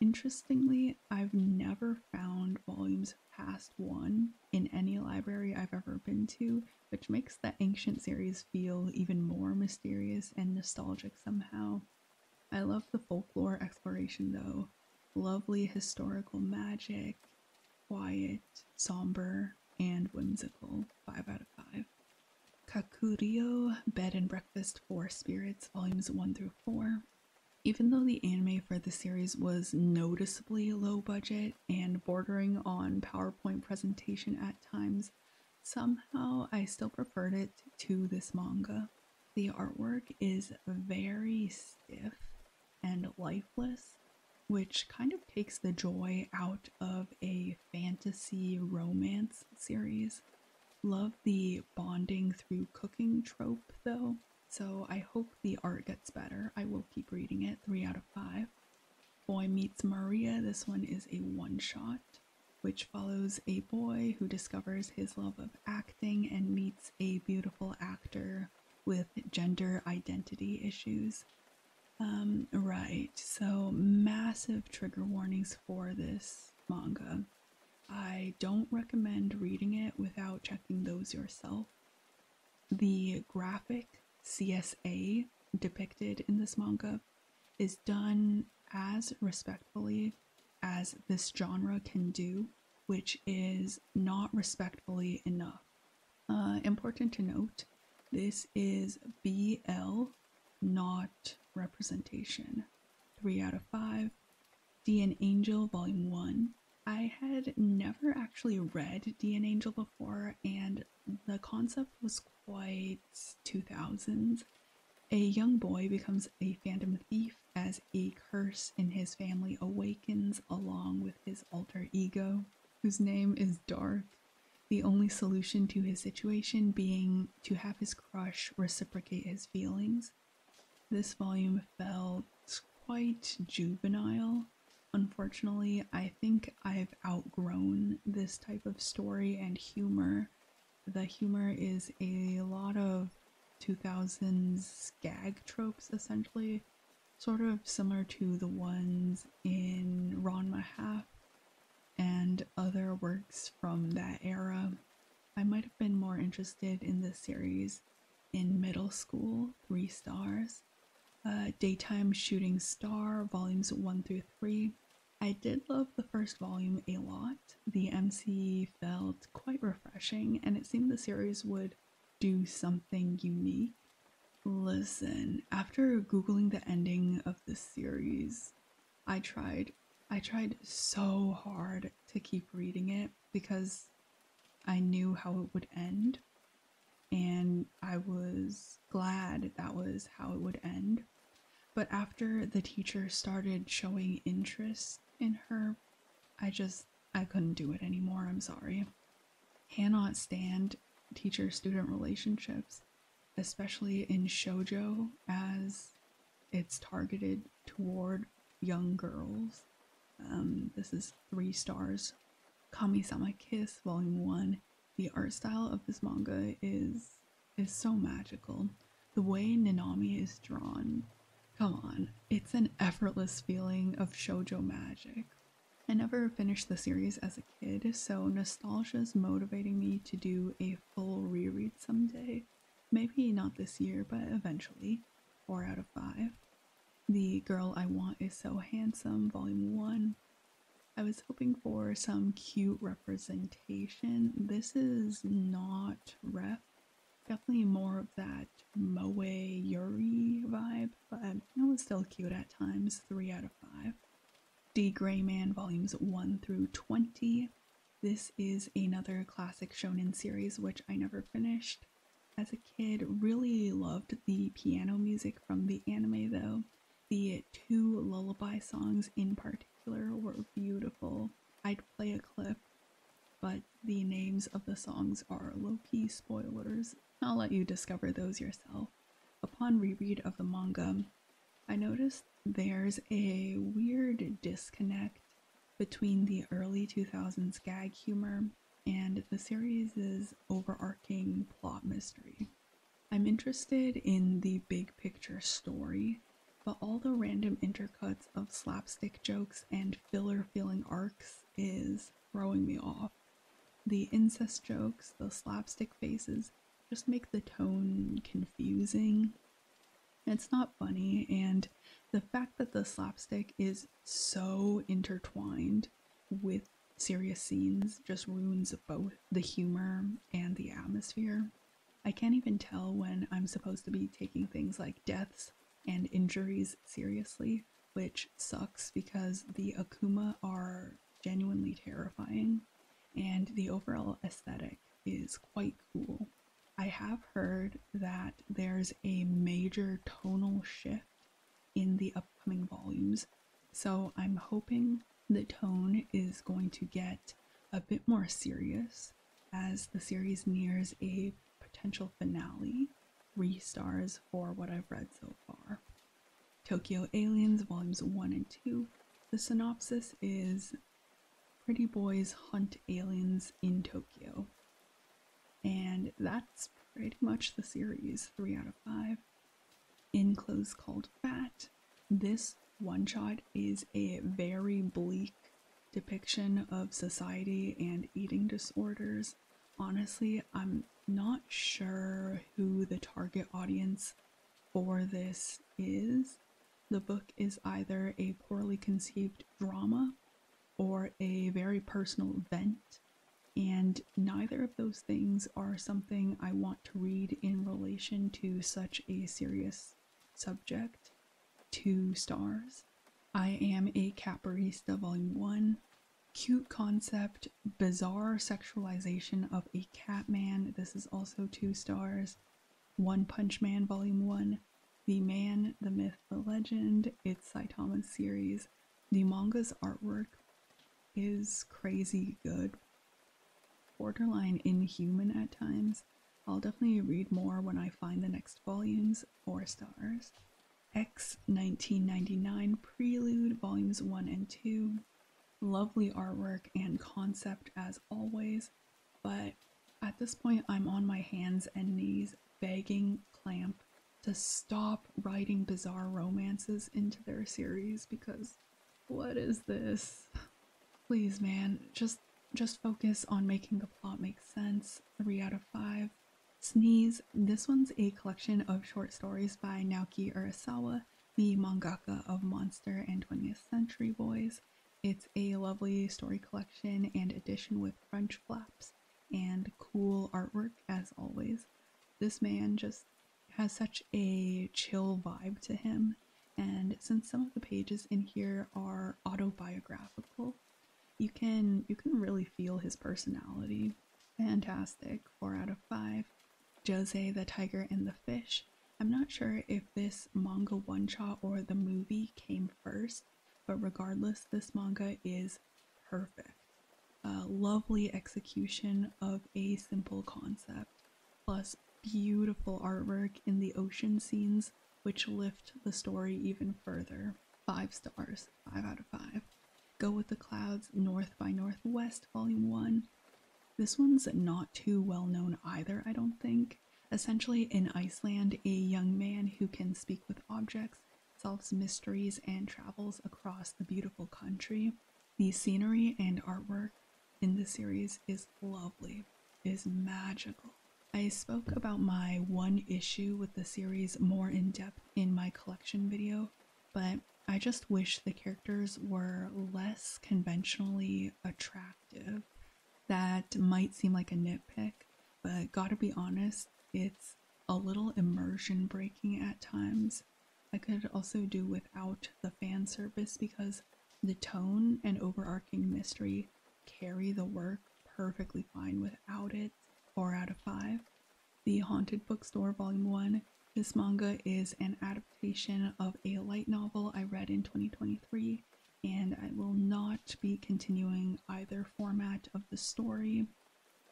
[SPEAKER 1] Interestingly, I've never found volumes past one in any library I've ever been to, which makes the ancient series feel even more mysterious and nostalgic somehow. I love the folklore exploration though. Lovely historical magic, quiet, somber, and whimsical. 5 out of 5. Kakuriyo Bed and Breakfast for Spirits, Volumes 1 through 4. Even though the anime for the series was noticeably low budget and bordering on PowerPoint presentation at times, somehow I still preferred it to this manga. The artwork is very stiff and lifeless, which kind of takes the joy out of a fantasy romance series. Love the bonding through cooking trope though, so I hope the art gets better. I will keep reading it. 3 out of 5. Boy Meets Maria, this one is a one shot, which follows a boy who discovers his love of acting and meets a beautiful actor with gender identity issues. Um, right, so massive trigger warnings for this manga. I don't recommend reading it without checking those yourself. The graphic CSA depicted in this manga is done as respectfully as this genre can do, which is not respectfully enough. Uh, important to note, this is BL, not representation. 3 out of 5. DN Angel Volume 1. I had never actually read DN Angel before, and the concept was quite 2000s. A young boy becomes a phantom thief as a curse in his family awakens along with his alter ego, whose name is Dark. The only solution to his situation being to have his crush reciprocate his feelings. This volume felt quite juvenile. Unfortunately, I think I've outgrown this type of story and humor. The humor is a lot of 2000s gag tropes, essentially, sort of similar to the ones in Ranma Half and other works from that era. I might have been more interested in this series in middle school, three stars. Uh, Daytime Shooting Star, volumes 1 through 3. I did love the first volume a lot. The MC felt quite refreshing, and it seemed the series would do something unique. Listen, after googling the ending of this series, I tried I tried so hard to keep reading it because I knew how it would end and I was glad that was how it would end. But after the teacher started showing interest in her, I just I couldn't do it anymore. I'm sorry. Cannot stand teacher student relationships, especially in shojo as it's targeted toward young girls. Um, this is three stars. Kami-sama Kiss, Volume 1. The art style of this manga is is so magical. The way Nanami is drawn, come on, it's an effortless feeling of shojo magic. I never finished the series as a kid, so nostalgia is motivating me to do a full reread someday. Maybe not this year, but eventually. 4 out of 5. The Girl I Want is So Handsome, Volume 1. I was hoping for some cute representation. This is not ref. Definitely more of that Moe Yuri vibe, but it was still cute at times. 3 out of 5. D. Gray Man, Volumes 1 through 20. This is another classic shonen series which I never finished. As a kid, really loved the piano music from the anime though. The two lullaby songs in particular were beautiful. I'd play a clip, but the names of the songs are low key spoilers. I'll let you discover those yourself. Upon reread of the manga, I noticed there's a weird disconnect between the early 2000s gag humor and the series' overarching plot mystery. I'm interested in the big picture story, but all the random intercuts of slapstick jokes and filler feeling arcs is throwing me off. The incest jokes, the slapstick faces, just make the tone confusing. It's not funny, and the fact that the slapstick is so intertwined with serious scenes just ruins both the humor and the atmosphere. I can't even tell when I'm supposed to be taking things like deaths and injuries seriously, which sucks because the Akuma are genuinely terrifying and the overall aesthetic is quite cool. I have heard that there's a major tonal shift in the upcoming volumes, so I'm hoping the tone is going to get a bit more serious as the series nears a potential finale, restars for what I've read so far. Tokyo Aliens Volumes 1 and 2. The synopsis is Pretty Boys Hunt Aliens in Tokyo. And that's pretty much the series, 3 out of 5. In Clothes Called Fat, this one shot is a very bleak depiction of society and eating disorders. Honestly, I'm not sure who the target audience for this is. The book is either a poorly conceived drama or a very personal event. and neither of those things are something I want to read in relation to such a serious subject. Two stars. I am a Caparista Volume 1. Cute concept, bizarre sexualization of a Catman. This is also two stars. One Punch Man Volume 1. The Man, the Myth, the Legend. It's Saitama's series. The manga's artwork is crazy good, borderline inhuman at times. I'll definitely read more when I find the next volumes. Four stars. X 1999 Prelude, Volumes 1 and 2. Lovely artwork and concept as always, but at this point, I'm on my hands and knees begging Clamp to stop writing bizarre romances into their series because what is this? Please, man, just just focus on making the plot make sense. 3 out of 5. Sneeze. This one's a collection of short stories by Naoki Urasawa, the mangaka of Monster and 20th Century Boys. It's a lovely story collection and edition with French flaps and cool artwork as always. This man just has such a chill vibe to him, and since some of the pages in here are autobiographical, you can you can really feel his personality. Fantastic. 4 out of 5. Josee the Tiger and the Fish. I'm not sure if this manga one shot or the movie came first, but regardless, this manga is perfect. A lovely execution of a simple concept, plus beautiful artwork in the ocean scenes, which lift the story even further. Five stars, five out of five. Go with the Clouds, North by Northwest, Volume 1. This one's not too well known either, I don't think. Essentially, in Iceland, a young man who can speak with objects solves mysteries and travels across the beautiful country. The scenery and artwork in this series is lovely, is magical. I spoke about my one issue with the series more in depth in my collection video, but I just wish the characters were less conventionally attractive. That might seem like a nitpick, but gotta be honest, it's a little immersion breaking at times. I could also do without the fan service because the tone and overarching mystery carry the work perfectly fine without it. 4 out of 5. The Haunted Bookstore Volume 1 this manga is an adaptation of a light novel I read in 2023, and I will not be continuing either format of the story.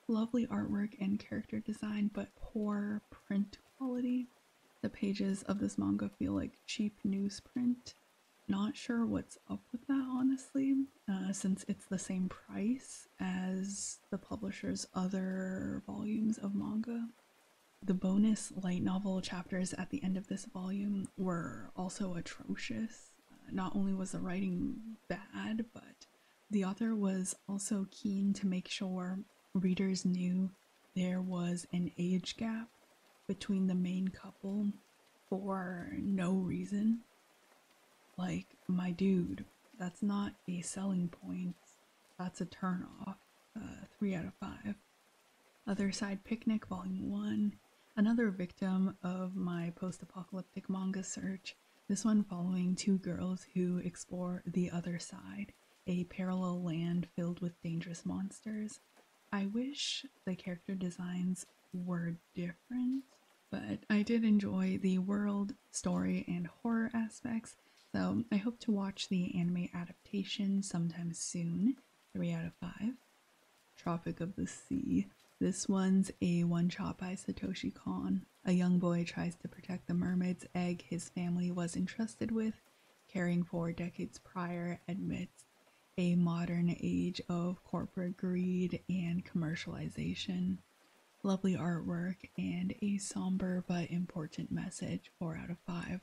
[SPEAKER 1] Lovely artwork and character design, but poor print quality. The pages of this manga feel like cheap newsprint. Not sure what's up with that, honestly, uh, since it's the same price as the publisher's other volumes of manga. The bonus light novel chapters at the end of this volume were also atrocious. Not only was the writing bad, but the author was also keen to make sure readers knew there was an age gap between the main couple for no reason. Like, my dude, that's not a selling point, that's a turn off. Uh, 3 out of 5. Other Side Picnic, Volume 1. Another victim of my post apocalyptic manga search, this one following two girls who explore the other side, a parallel land filled with dangerous monsters. I wish the character designs were different, but I did enjoy the world, story, and horror aspects, so I hope to watch the anime adaptation sometime soon. 3 out of 5. Tropic of the Sea. This one's a one shot by Satoshi Kon. A young boy tries to protect the mermaid's egg his family was entrusted with, caring for decades prior amidst a modern age of corporate greed and commercialization. Lovely artwork and a somber but important message, 4 out of 5.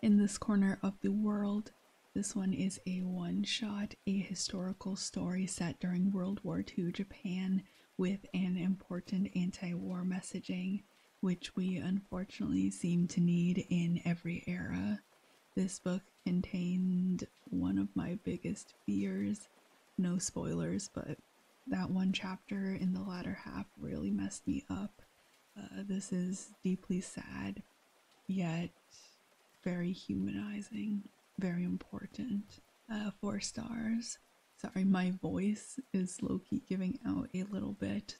[SPEAKER 1] In this corner of the world, this one is a one shot, a historical story set during World War II Japan with an important anti war messaging, which we unfortunately seem to need in every era. This book contained one of my biggest fears. No spoilers, but that one chapter in the latter half really messed me up. Uh, this is deeply sad, yet very humanizing, very important. Uh, four stars. Sorry, my voice is low key giving out a little bit.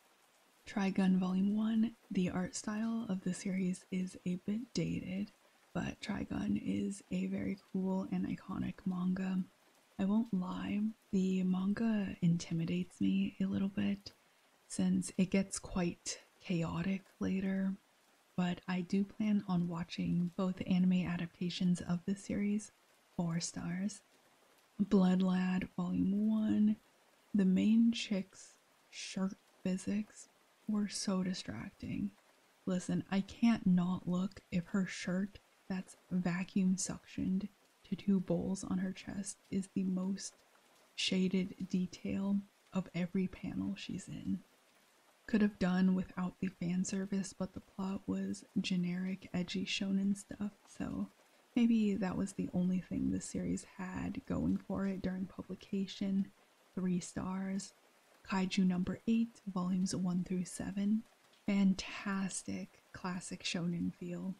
[SPEAKER 1] Trigun Volume 1. The art style of the series is a bit dated, but Trigun is a very cool and iconic manga. I won't lie, the manga intimidates me a little bit since it gets quite chaotic later but I do plan on watching both anime adaptations of the series, four stars. Blood Lad Volume 1. The main chick's shirt physics were so distracting. Listen, I can't not look if her shirt that's vacuum suctioned to two bowls on her chest is the most shaded detail of every panel she's in could have done without the fan service, but the plot was generic, edgy shonen stuff, so maybe that was the only thing the series had going for it during publication. Three stars. Kaiju number 8, volumes 1 through 7. Fantastic classic shonen feel.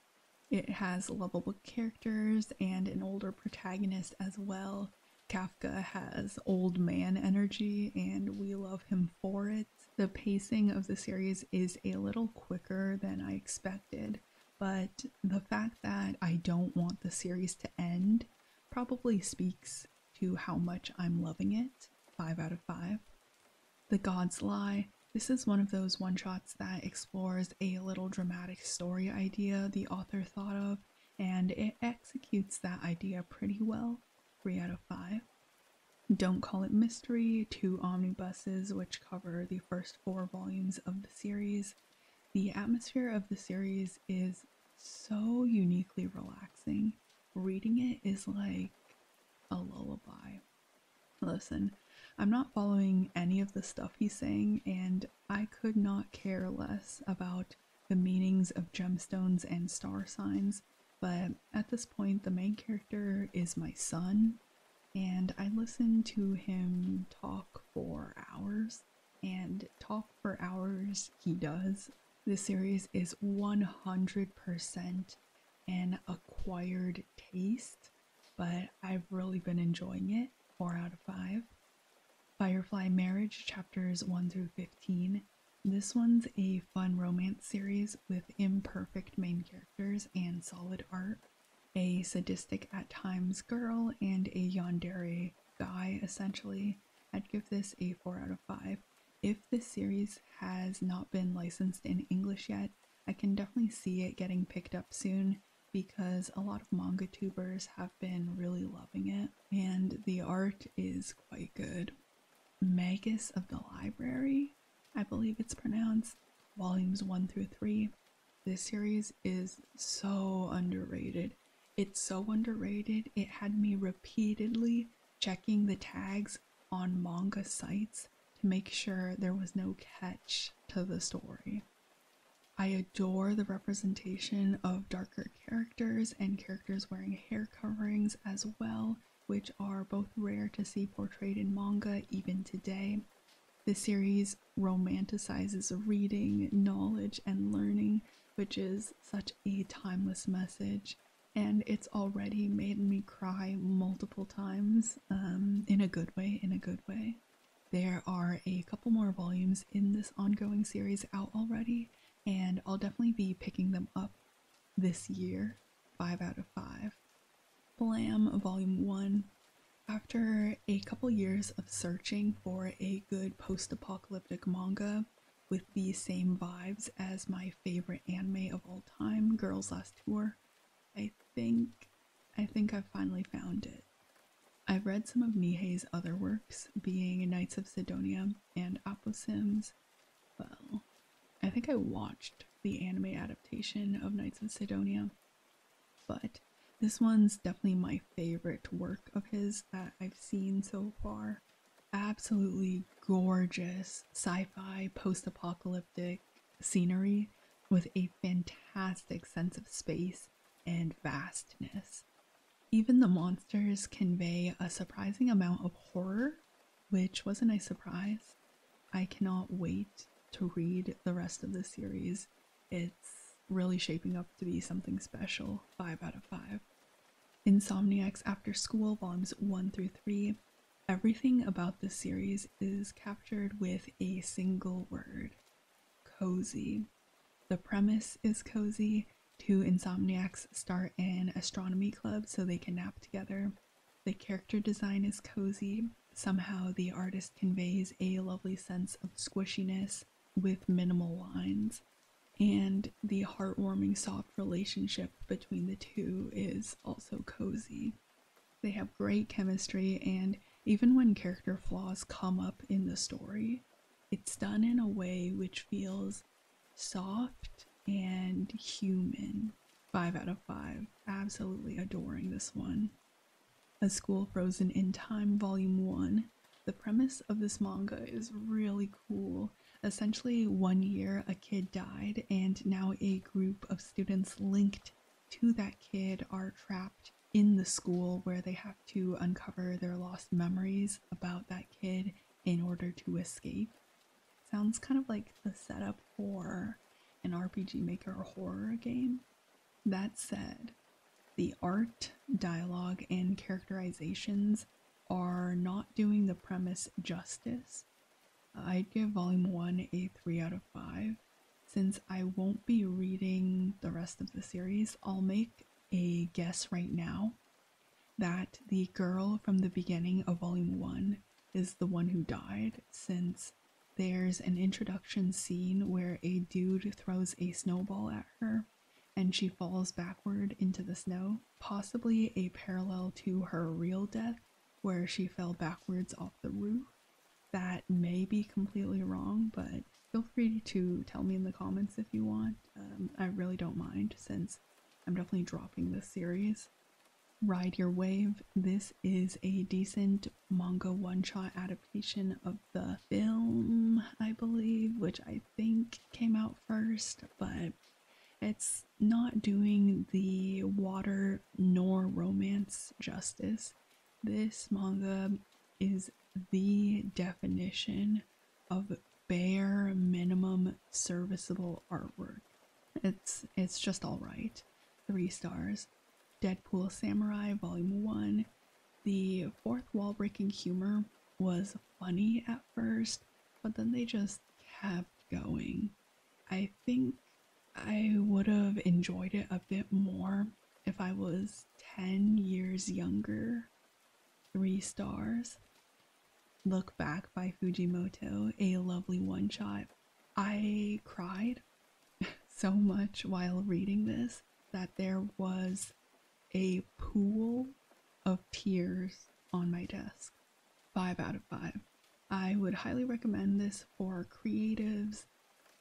[SPEAKER 1] It has lovable characters and an older protagonist as well. Kafka has old man energy, and we love him for it. The pacing of the series is a little quicker than I expected, but the fact that I don't want the series to end probably speaks to how much I'm loving it. 5 out of 5. The God's Lie. This is one of those one shots that explores a little dramatic story idea the author thought of, and it executes that idea pretty well. 3 out of 5. Don't Call It Mystery, two omnibuses which cover the first four volumes of the series. The atmosphere of the series is so uniquely relaxing. Reading it is like a lullaby. Listen, I'm not following any of the stuff he's saying, and I could not care less about the meanings of gemstones and star signs, but at this point, the main character is my son, and I listen to him talk for hours, and talk for hours he does. This series is 100% an acquired taste, but I've really been enjoying it. 4 out of 5. Firefly Marriage chapters 1 through 15. This one's a fun romance series with imperfect main characters and solid art a sadistic at times girl and a yandere guy, essentially. I'd give this a 4 out of 5. If this series has not been licensed in English yet, I can definitely see it getting picked up soon. because a lot of manga tubers have been really loving it, and the art is quite good. Magus of the Library, I believe it's pronounced, volumes 1 through 3. This series is so underrated. It's so underrated, it had me repeatedly checking the tags on manga sites to make sure there was no catch to the story. I adore the representation of darker characters and characters wearing hair coverings as well, which are both rare to see portrayed in manga even today. The series romanticizes reading, knowledge, and learning, which is such a timeless message. And it's already made me cry multiple times um, in a good way, in a good way. There are a couple more volumes in this ongoing series out already, and I'll definitely be picking them up this year. 5 out of 5. Blame! Volume 1. After a couple years of searching for a good post apocalyptic manga with the same vibes as my favorite anime of all time, Girls Last Tour, I think I think I've finally found it. I've read some of Nihei's other works, being Knights of Sidonia and Aposimz. Well, I think I watched the anime adaptation of Knights of Sidonia, but this one's definitely my favorite work of his that I've seen so far. Absolutely gorgeous sci fi post apocalyptic scenery with a fantastic sense of space and vastness. Even the monsters convey a surprising amount of horror, which was a nice surprise. I cannot wait to read the rest of the series. It's really shaping up to be something special. 5 out of 5. Insomniacs After School, volumes 1 through 3. Everything about this series is captured with a single word cozy. The premise is cozy, Two insomniacs start an astronomy club so they can nap together. The character design is cozy. Somehow, the artist conveys a lovely sense of squishiness with minimal lines. And the heartwarming, soft relationship between the two is also cozy. They have great chemistry, and even when character flaws come up in the story, it's done in a way which feels soft and human. Five out of five. Absolutely adoring this one. A School Frozen in Time, Volume 1. The premise of this manga is really cool. Essentially, one year a kid died, and now a group of students linked to that kid are trapped in the school where they have to uncover their lost memories about that kid in order to escape. Sounds kind of like the setup for RPG Maker horror game. That said, the art, dialogue, and characterizations are not doing the premise justice. I'd give Volume 1 a 3 out of 5. Since I won't be reading the rest of the series, I'll make a guess right now that the girl from the beginning of Volume 1 is the one who died, since there's an introduction scene where a dude throws a snowball at her and she falls backward into the snow, possibly a parallel to her real death where she fell backwards off the roof. That may be completely wrong, but feel free to tell me in the comments if you want. Um, I really don't mind since I'm definitely dropping this series. Ride Your Wave. This is a decent manga one shot adaptation of the film, I believe, which I think came out first, but it's not doing the water nor romance justice. This manga is the definition of bare minimum serviceable artwork. It's it's just all right. 3 stars. Deadpool Samurai Volume 1. The fourth wall breaking humor was funny at first, but then they just kept going. I think I would have enjoyed it a bit more if I was 10 years younger. Three stars. Look Back by Fujimoto, a lovely one shot. I cried so much while reading this that there was a pool of tears on my desk. Five out of five. I would highly recommend this for creatives.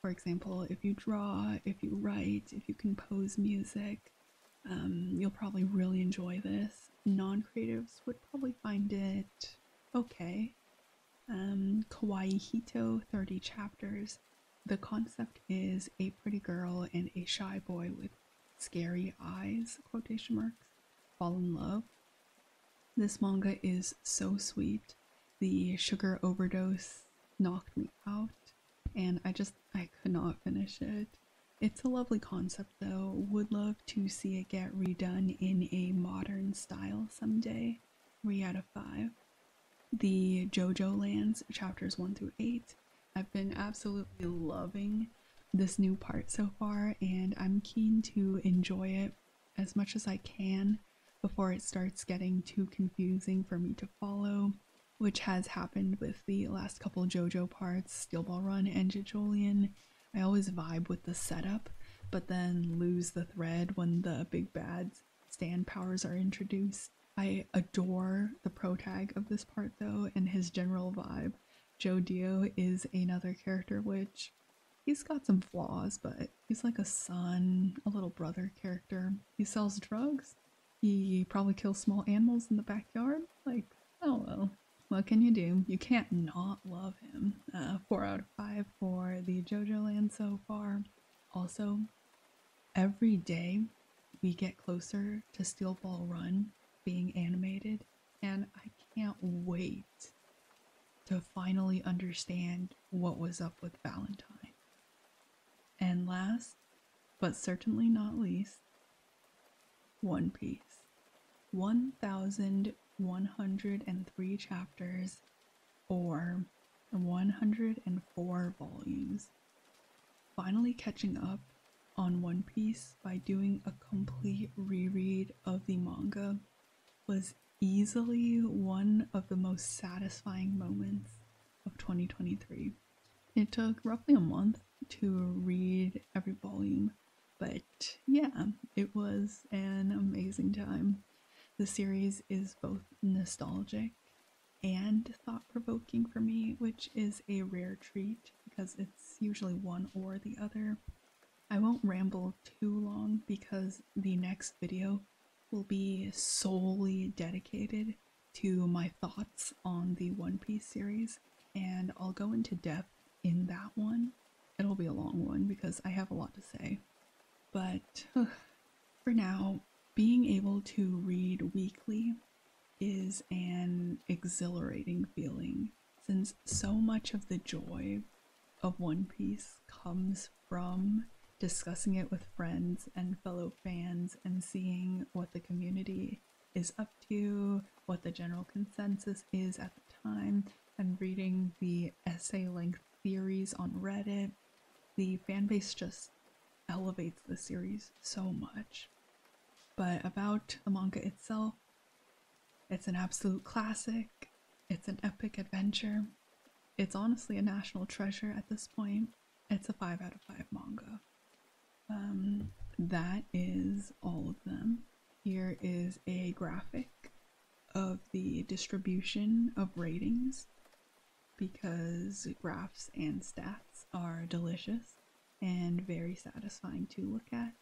[SPEAKER 1] For example, if you draw, if you write, if you compose music, um, you'll probably really enjoy this. Non creatives would probably find it okay. Um, Kawaii Hito, 30 chapters. The concept is a pretty girl and a shy boy with scary eyes, quotation marks, fall in love. This manga is so sweet. The sugar overdose knocked me out, and I just I could not finish it. It's a lovely concept though. Would love to see it get redone in a modern style someday. 3 out of 5. The JoJo Lands chapters 1 through 8. I've been absolutely loving this new part so far, and I'm keen to enjoy it as much as I can before it starts getting too confusing for me to follow, which has happened with the last couple JoJo parts, Steel Ball Run and JoJolion. I always vibe with the setup, but then lose the thread when the big bads stand powers are introduced. I adore the pro tag of this part though, and his general vibe. Jodio is another character which he's got some flaws, but he's like a son, a little brother character. He sells drugs. He probably kills small animals in the backyard. Like, oh well. What can you do? You can't not love him. Uh, four out of five for the JoJo Land so far. Also, every day we get closer to Steel Ball Run being animated, and I can't wait to finally understand what was up with Valentine. And last, but certainly not least, One Piece. 1,103 chapters or 104 volumes. Finally catching up on One Piece by doing a complete reread of the manga was easily one of the most satisfying moments of 2023. It took roughly a month to read every volume, but yeah, it was an amazing time. The series is both nostalgic and thought provoking for me, which is a rare treat because it's usually one or the other. I won't ramble too long because the next video will be solely dedicated to my thoughts on the One Piece series, and I'll go into depth in that one. It'll be a long one because I have a lot to say. But for now, being able to read weekly is an exhilarating feeling since so much of the joy of One Piece comes from discussing it with friends and fellow fans and seeing what the community is up to, what the general consensus is at the time, and reading the essay length theories on Reddit. The fanbase just elevates the series so much. But about the manga itself, it's an absolute classic, it's an epic adventure. It's honestly a national treasure at this point. It's a 5 out of 5 manga. Um, that is all of them. Here is a graphic of the distribution of ratings because graphs and stats are delicious and very satisfying to look at.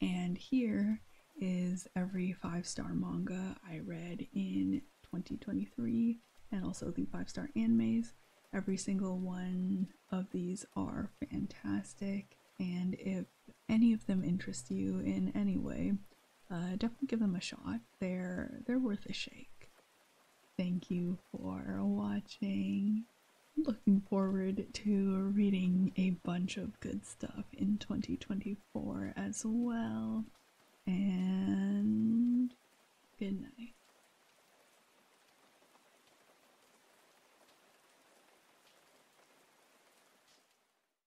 [SPEAKER 1] And here is every five star manga I read in 2023 and also the five star animes. Every single one of these are fantastic and if any of them interest you in any way, uh, definitely give them a shot. They're they're worth a shake. Thank you for watching. Looking forward to reading a bunch of good stuff in 2024 as well. And good night.